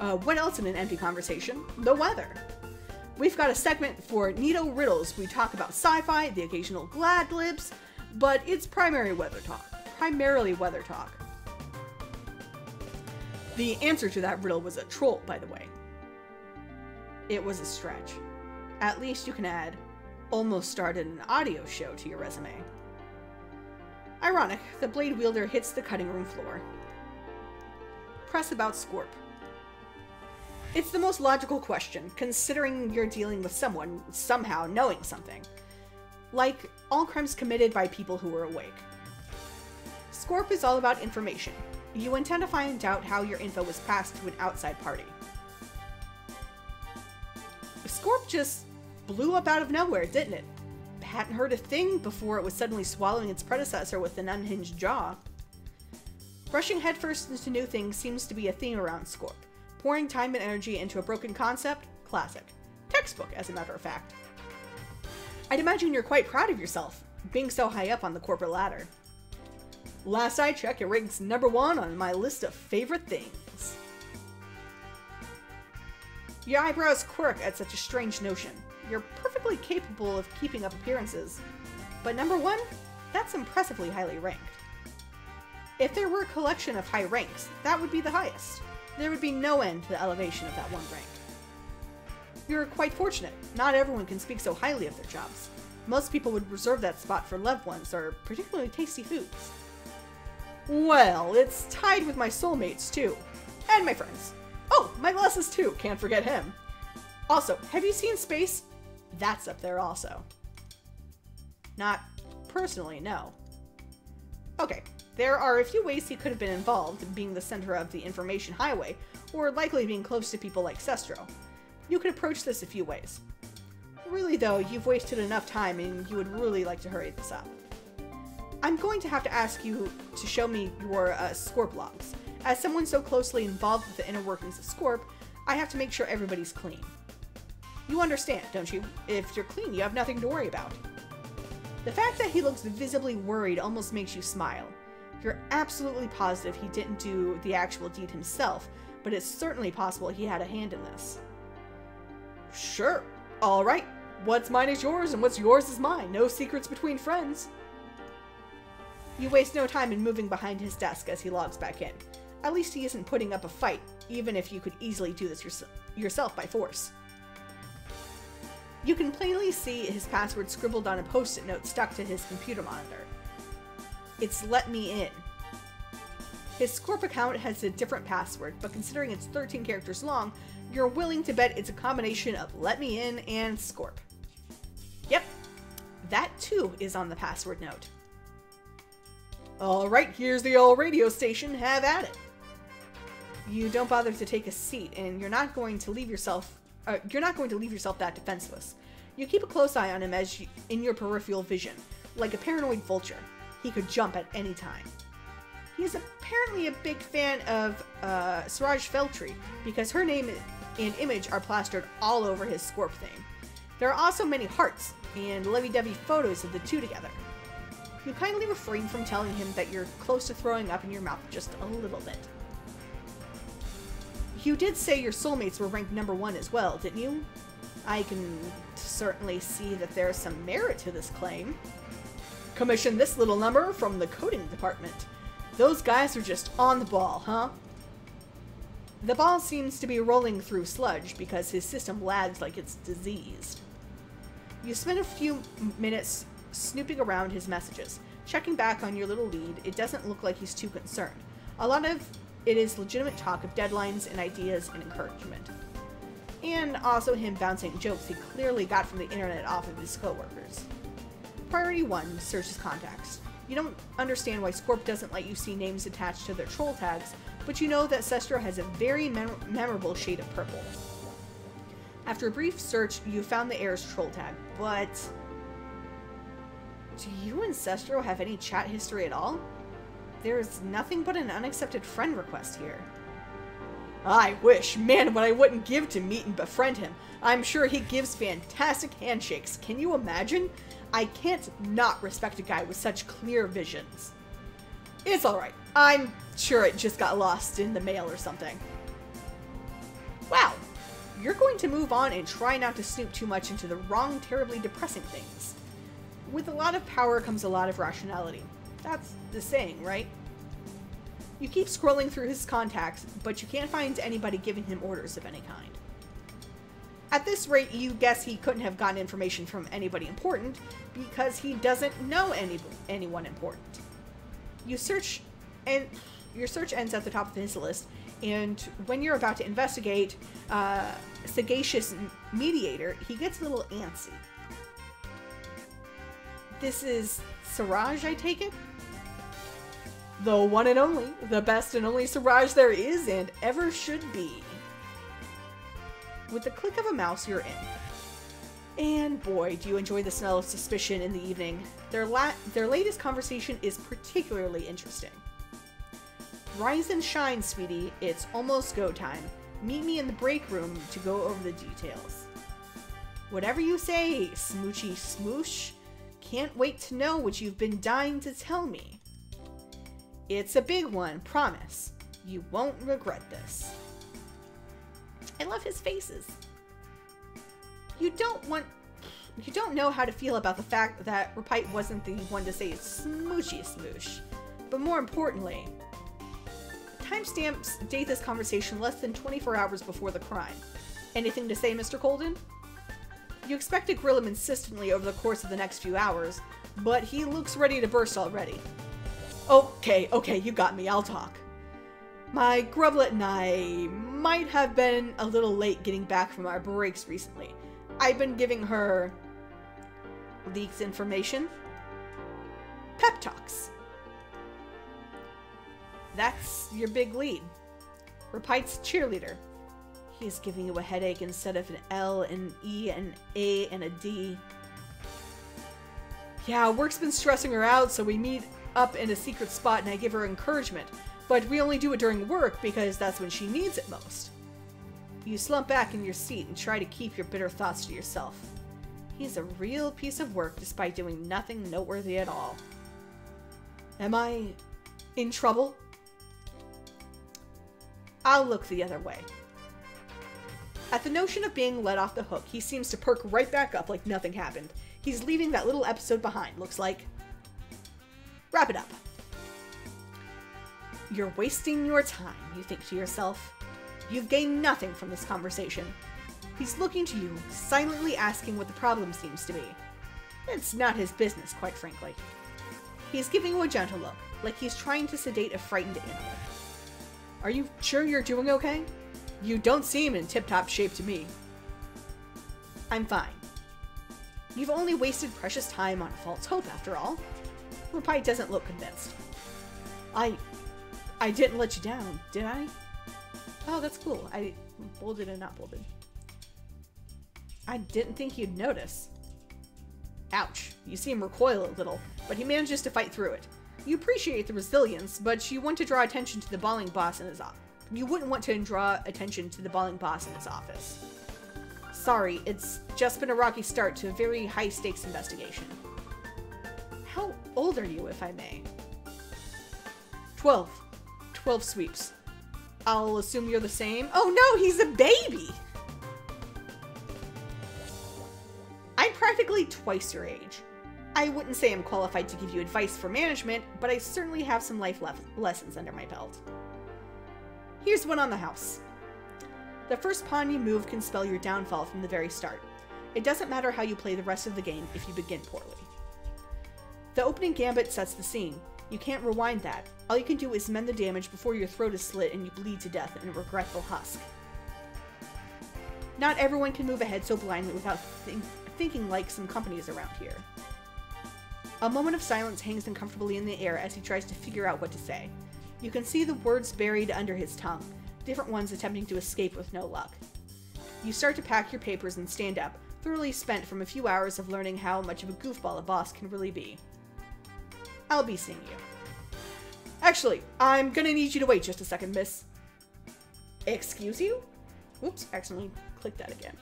uh, what else in an empty conversation? The weather. We've got a segment for Neato Riddles. We talk about sci-fi, the occasional glad libs, but it's primary weather talk. Primarily weather talk. The answer to that riddle was a troll, by the way. It was a stretch. At least you can add almost started an audio show to your resume. Ironic, the blade wielder hits the cutting room floor. Press about Scorp. It's the most logical question, considering you're dealing with someone somehow knowing something. Like all crimes committed by people who are awake. Scorp is all about information. You intend to find out how your info was passed to an outside party. Scorp just blew up out of nowhere, didn't it? Hadn't heard a thing before it was suddenly swallowing its predecessor with an unhinged jaw. Rushing headfirst into new things seems to be a theme around Scorp. Pouring time and energy into a broken concept? Classic. Textbook, as a matter of fact. I'd imagine you're quite proud of yourself, being so high up on the corporate ladder. Last I checked, it ranks number one on my list of favorite things. Your eyebrows quirk at such a strange notion you're perfectly capable of keeping up appearances. But number one, that's impressively highly ranked. If there were a collection of high ranks, that would be the highest. There would be no end to the elevation of that one rank. You're quite fortunate. Not everyone can speak so highly of their jobs. Most people would reserve that spot for loved ones or particularly tasty foods. Well, it's tied with my soulmates too. And my friends. Oh, my glasses too, can't forget him. Also, have you seen Space? That's up there also. Not personally, no. Okay, there are a few ways he could have been involved, being the center of the information highway, or likely being close to people like Sestro. You could approach this a few ways. Really, though, you've wasted enough time and you would really like to hurry this up. I'm going to have to ask you to show me your uh, Scorp logs. As someone so closely involved with the inner workings of Scorp, I have to make sure everybody's clean. You understand, don't you? If you're clean, you have nothing to worry about. The fact that he looks visibly worried almost makes you smile. You're absolutely positive he didn't do the actual deed himself, but it's certainly possible he had a hand in this. Sure. All right. What's mine is yours, and what's yours is mine. No secrets between friends. You waste no time in moving behind his desk as he logs back in. At least he isn't putting up a fight, even if you could easily do this yours yourself by force. You can plainly see his password scribbled on a post-it note stuck to his computer monitor. It's let me in. His Scorp account has a different password, but considering it's 13 characters long, you're willing to bet it's a combination of let me in and Scorp. Yep, that too is on the password note. Alright, here's the old radio station, have at it. You don't bother to take a seat, and you're not going to leave yourself uh, you're not going to leave yourself that defenseless. You keep a close eye on him as you, in your peripheral vision, like a paranoid vulture. He could jump at any time. He is apparently a big fan of uh, Siraj Feltri because her name and image are plastered all over his Scorp thing. There are also many hearts and lovey-dovey photos of the two together. You kindly refrain from telling him that you're close to throwing up in your mouth just a little bit. You did say your soulmates were ranked number one as well, didn't you? I can certainly see that there's some merit to this claim. Commission this little number from the coding department. Those guys are just on the ball, huh? The ball seems to be rolling through sludge because his system lags like it's diseased. You spend a few minutes snooping around his messages. Checking back on your little lead, it doesn't look like he's too concerned. A lot of it is legitimate talk of deadlines and ideas and encouragement. And also him bouncing jokes he clearly got from the internet off of his coworkers. Priority 1 search his contacts. You don't understand why Scorp doesn't let you see names attached to their troll tags, but you know that Sestro has a very mem memorable shade of purple. After a brief search, you found the heir's troll tag, but... Do you and Sestro have any chat history at all? There's nothing but an unaccepted friend request here. I wish, man, what I wouldn't give to meet and befriend him. I'm sure he gives fantastic handshakes. Can you imagine? I can't not respect a guy with such clear visions. It's alright. I'm sure it just got lost in the mail or something. Wow. You're going to move on and try not to snoop too much into the wrong, terribly depressing things. With a lot of power comes a lot of rationality. That's the saying, right? You keep scrolling through his contacts, but you can't find anybody giving him orders of any kind. At this rate, you guess he couldn't have gotten information from anybody important because he doesn't know any anyone important. You search, and your search ends at the top of his list, and when you're about to investigate uh, Sagacious Mediator, he gets a little antsy. This is Siraj, I take it? The one and only, the best and only Siraj there is and ever should be. With the click of a mouse, you're in. And boy, do you enjoy the smell of suspicion in the evening. Their, la their latest conversation is particularly interesting. Rise and shine, sweetie. It's almost go time. Meet me in the break room to go over the details. Whatever you say, smoochy smoosh. Can't wait to know what you've been dying to tell me. It's a big one, promise. You won't regret this. I love his faces. You don't want you don't know how to feel about the fact that Rypite wasn't the one to say smoochy smoosh. But more importantly, timestamps date this conversation less than 24 hours before the crime. Anything to say, Mr. Colden? You expect to grill him insistently over the course of the next few hours, but he looks ready to burst already. Okay, okay, you got me, I'll talk. My grublet and I might have been a little late getting back from our breaks recently. I've been giving her leaks information. Pep talks. That's your big lead. Rypite's cheerleader. He's giving you a headache instead of an L, an E, an A, and a D. Yeah, work's been stressing her out, so we meet up in a secret spot and I give her encouragement. But we only do it during work because that's when she needs it most. You slump back in your seat and try to keep your bitter thoughts to yourself. He's a real piece of work despite doing nothing noteworthy at all. Am I in trouble? I'll look the other way. At the notion of being let off the hook, he seems to perk right back up like nothing happened. He's leaving that little episode behind, looks like. Wrap it up. You're wasting your time, you think to yourself. You've gained nothing from this conversation. He's looking to you, silently asking what the problem seems to be. It's not his business, quite frankly. He's giving you a gentle look, like he's trying to sedate a frightened animal. Are you sure you're doing okay? You don't seem in tip-top shape to me. I'm fine. You've only wasted precious time on false hope, after all. Rypite doesn't look convinced. I... I didn't let you down, did I? Oh, that's cool. I bolded and not bolded. I didn't think you'd notice. Ouch. You see him recoil a little, but he manages to fight through it. You appreciate the resilience, but you want to draw attention to the balling boss in his office. You wouldn't want to draw attention to the balling boss in his office. Sorry, it's just been a rocky start to a very high-stakes investigation. How old are you, if I may? Twelve. Twelve sweeps. I'll assume you're the same. Oh no, he's a baby! I'm practically twice your age. I wouldn't say I'm qualified to give you advice for management, but I certainly have some life le lessons under my belt. Here's one on the house. The first pawn you move can spell your downfall from the very start. It doesn't matter how you play the rest of the game if you begin poorly. The opening gambit sets the scene. You can't rewind that. All you can do is mend the damage before your throat is slit and you bleed to death in a regretful husk. Not everyone can move ahead so blindly without think thinking like some companies around here. A moment of silence hangs uncomfortably in the air as he tries to figure out what to say. You can see the words buried under his tongue, different ones attempting to escape with no luck. You start to pack your papers and stand up, thoroughly spent from a few hours of learning how much of a goofball a boss can really be. I'll be seeing you. Actually, I'm gonna need you to wait just a second, miss. Excuse you? Oops, accidentally clicked that again.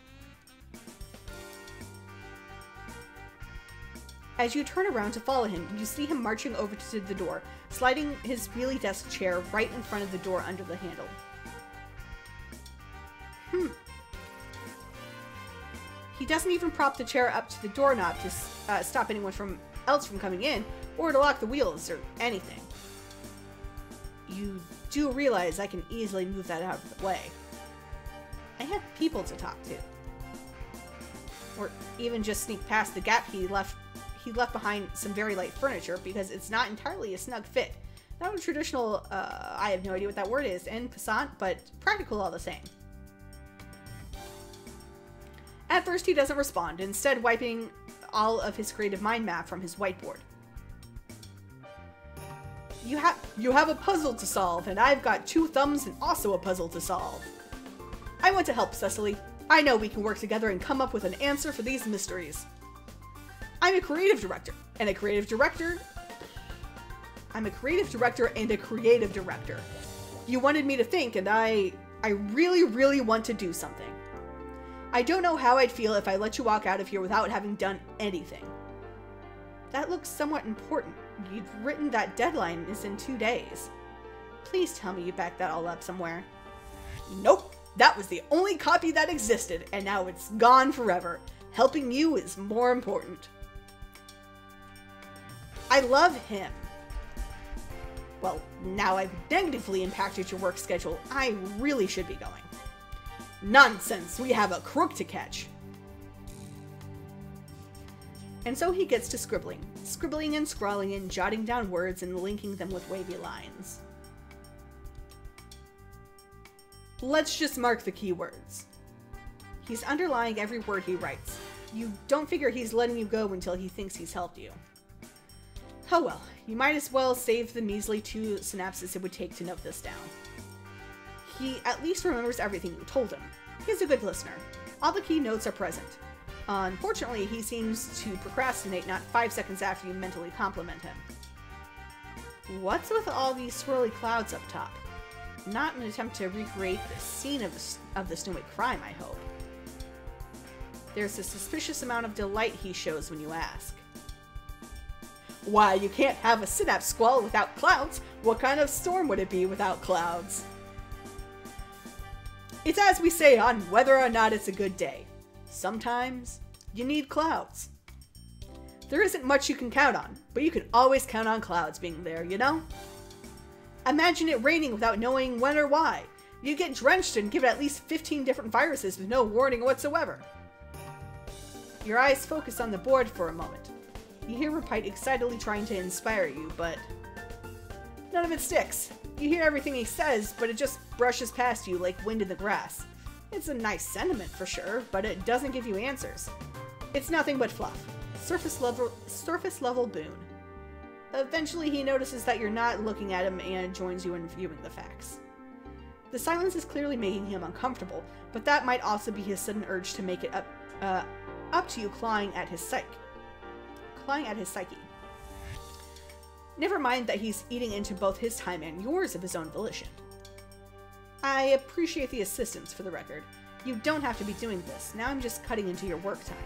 As you turn around to follow him, you see him marching over to the door, sliding his wheelie desk chair right in front of the door under the handle. Hmm. He doesn't even prop the chair up to the doorknob to uh, stop anyone from else from coming in, or to lock the wheels, or anything. You do realize I can easily move that out of the way. I have people to talk to. Or even just sneak past the gap he left he left behind some very light furniture because it's not entirely a snug fit. Not a traditional, uh, I have no idea what that word is, in Passant, but practical all the same. At first, he doesn't respond, instead wiping all of his creative mind map from his whiteboard. You have you have a puzzle to solve, and I've got two thumbs and also a puzzle to solve. I want to help, Cecily. I know we can work together and come up with an answer for these mysteries. I'm a creative director, and a creative director. I'm a creative director and a creative director. You wanted me to think, and I. I really, really want to do something. I don't know how I'd feel if I let you walk out of here without having done anything. That looks somewhat important. You've written that deadline is in two days. Please tell me you backed that all up somewhere. Nope. That was the only copy that existed, and now it's gone forever. Helping you is more important. I love him. Well, now I've negatively impacted your work schedule, I really should be going. Nonsense, we have a crook to catch. And so he gets to scribbling, scribbling and scrawling and jotting down words and linking them with wavy lines. Let's just mark the keywords. He's underlying every word he writes. You don't figure he's letting you go until he thinks he's helped you. Oh well, you might as well save the measly two synapses it would take to note this down. He at least remembers everything you told him. He's a good listener. All the key notes are present. Unfortunately, he seems to procrastinate not five seconds after you mentally compliment him. What's with all these swirly clouds up top? Not an attempt to recreate the scene of the, of the Snowy crime, I hope. There's a suspicious amount of delight he shows when you ask. Why, you can't have a synapse squall without clouds. What kind of storm would it be without clouds? It's as we say on whether or not it's a good day. Sometimes you need clouds. There isn't much you can count on, but you can always count on clouds being there, you know? Imagine it raining without knowing when or why. You get drenched and given at least 15 different viruses with no warning whatsoever. Your eyes focus on the board for a moment. You hear Rypite excitedly trying to inspire you, but none of it sticks. You hear everything he says, but it just brushes past you like wind in the grass. It's a nice sentiment for sure, but it doesn't give you answers. It's nothing but fluff. Surface level surface level boon. Eventually he notices that you're not looking at him and joins you in viewing the facts. The silence is clearly making him uncomfortable, but that might also be his sudden urge to make it up uh, up to you clawing at his clawing at his psyche. Never mind that he's eating into both his time and yours of his own volition. I appreciate the assistance, for the record. You don't have to be doing this. Now I'm just cutting into your work time.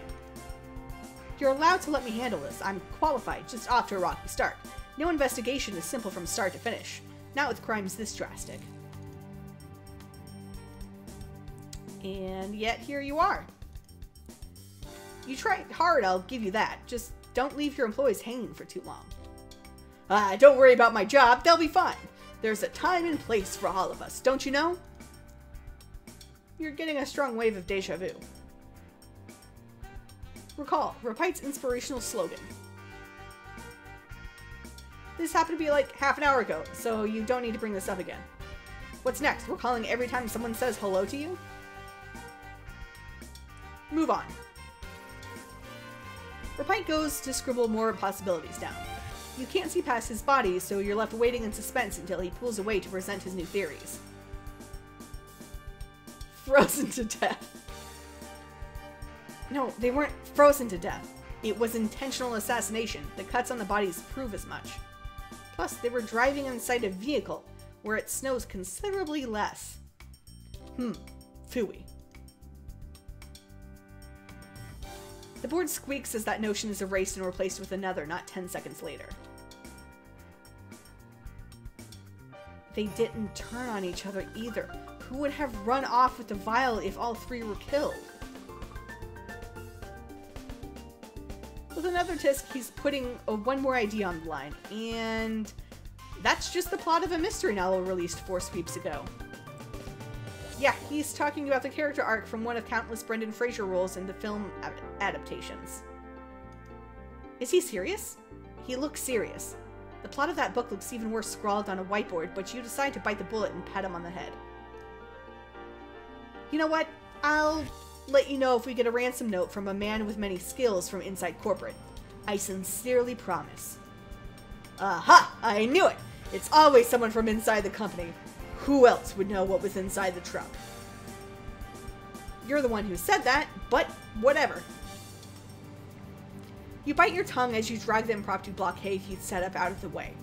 You're allowed to let me handle this. I'm qualified, just off to a rocky start. No investigation is simple from start to finish. Not with crimes this drastic. And yet here you are. You tried hard, I'll give you that. Just don't leave your employees hanging for too long. Ah, don't worry about my job, they'll be fine. There's a time and place for all of us, don't you know? You're getting a strong wave of deja vu. Recall, Rypite's inspirational slogan. This happened to be like half an hour ago, so you don't need to bring this up again. What's next? We're calling every time someone says hello to you? Move on. Rapite goes to scribble more possibilities down. You can't see past his body, so you're left waiting in suspense until he pulls away to present his new theories. Frozen to death. No, they weren't frozen to death. It was intentional assassination. The cuts on the bodies prove as much. Plus, they were driving inside a vehicle, where it snows considerably less. Hmm, fooey. The board squeaks as that notion is erased and replaced with another not 10 seconds later. They didn't turn on each other either. Who would have run off with the vial if all three were killed? With another tisk, he's putting a, one more idea on the line, and that's just the plot of a mystery novel released four sweeps ago. Yeah, he's talking about the character arc from one of countless Brendan Fraser roles in the film adaptations. Is he serious? He looks serious. The plot of that book looks even worse scrawled on a whiteboard, but you decide to bite the bullet and pat him on the head. You know what? I'll let you know if we get a ransom note from a man with many skills from inside corporate. I sincerely promise. Aha! I knew it! It's always someone from inside the company. Who else would know what was inside the truck? You're the one who said that, but whatever. You bite your tongue as you drag the impromptu blockade you'd set up out of the way.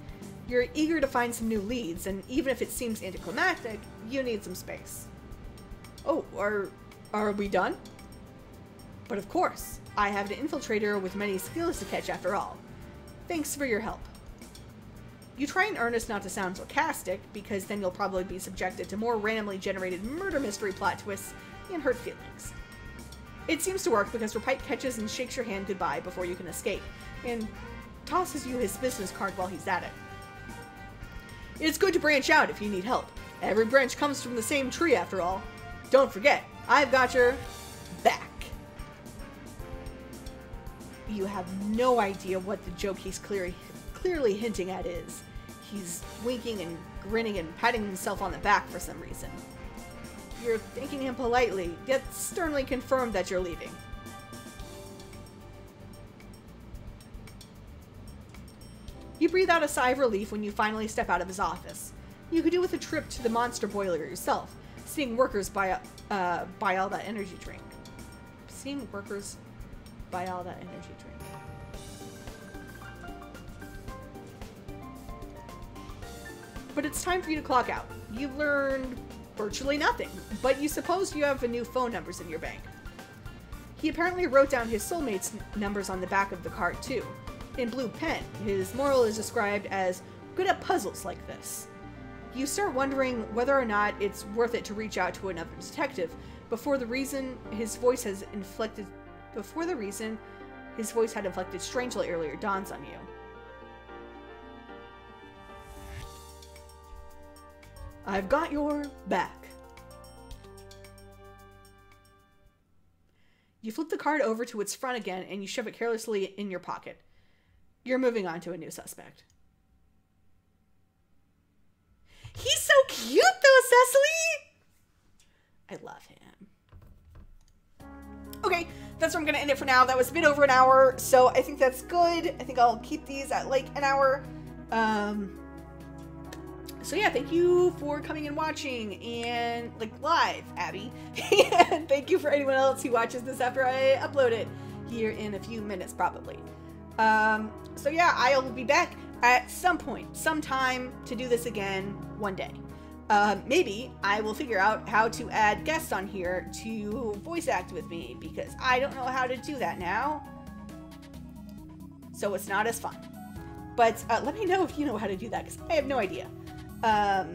You're eager to find some new leads, and even if it seems anticlimactic, you need some space. Oh, are, are we done? But of course, I have an infiltrator with many skills to catch after all. Thanks for your help. You try in earnest not to sound sarcastic, because then you'll probably be subjected to more randomly generated murder mystery plot twists and hurt feelings. It seems to work because Rypite catches and shakes your hand goodbye before you can escape, and tosses you his business card while he's at it. It's good to branch out if you need help. Every branch comes from the same tree after all. Don't forget, I've got your back. You have no idea what the joke he's clearly, clearly hinting at is. He's winking and grinning and patting himself on the back for some reason. You're thanking him politely, yet sternly confirmed that you're leaving. You breathe out a sigh of relief when you finally step out of his office. You could do with a trip to the monster boiler yourself, Seeing workers buy, uh, buy all that energy drink. Seeing workers buy all that energy drink. But it's time for you to clock out. You've learned virtually nothing, but you suppose you have new phone numbers in your bank. He apparently wrote down his soulmate's numbers on the back of the card too. In blue pen, his moirail is described as good at puzzles like this. You start wondering whether or not it's worth it to reach out to another detective before the reason his voice has inflected before the reason his voice had inflected strangely earlier dawns on you. I've got your back. You flip the card over to its front again and you shove it carelessly in your pocket. You're moving on to a new suspect. He's so cute though, Cecily! I love him. Okay, that's where I'm gonna end it for now. That was a bit over an hour, so I think that's good. I think I'll keep these at like an hour. Um, so yeah, thank you for coming and watching and like live, Abby. and thank you for anyone else who watches this after I upload it here in a few minutes, probably. Um, so yeah, I'll be back at some point, sometime to do this again one day. Uh, maybe I will figure out how to add guests on here to voice act with me because I don't know how to do that now. So it's not as fun. But uh, let me know if you know how to do that because I have no idea. Um,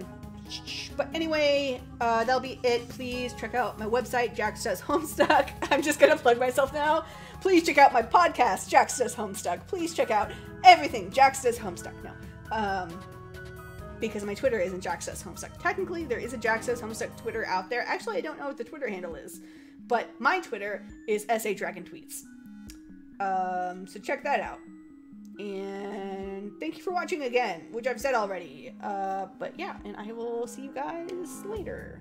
but anyway, uh, that'll be it. Please check out my website, Jax Does Homestuck. I'm just gonna plug myself now. Please check out my podcast, Jax Does Homestuck. Please check out everything, Jax Does Homestuck. No, um, because my Twitter isn't Jax Does Homestuck. Technically, there is a Jax Does Homestuck Twitter out there. Actually, I don't know what the Twitter handle is, but my Twitter is SA Dragon Tweets. Um, so check that out. And thank you for watching again, which I've said already. Uh, but yeah, and I will see you guys later.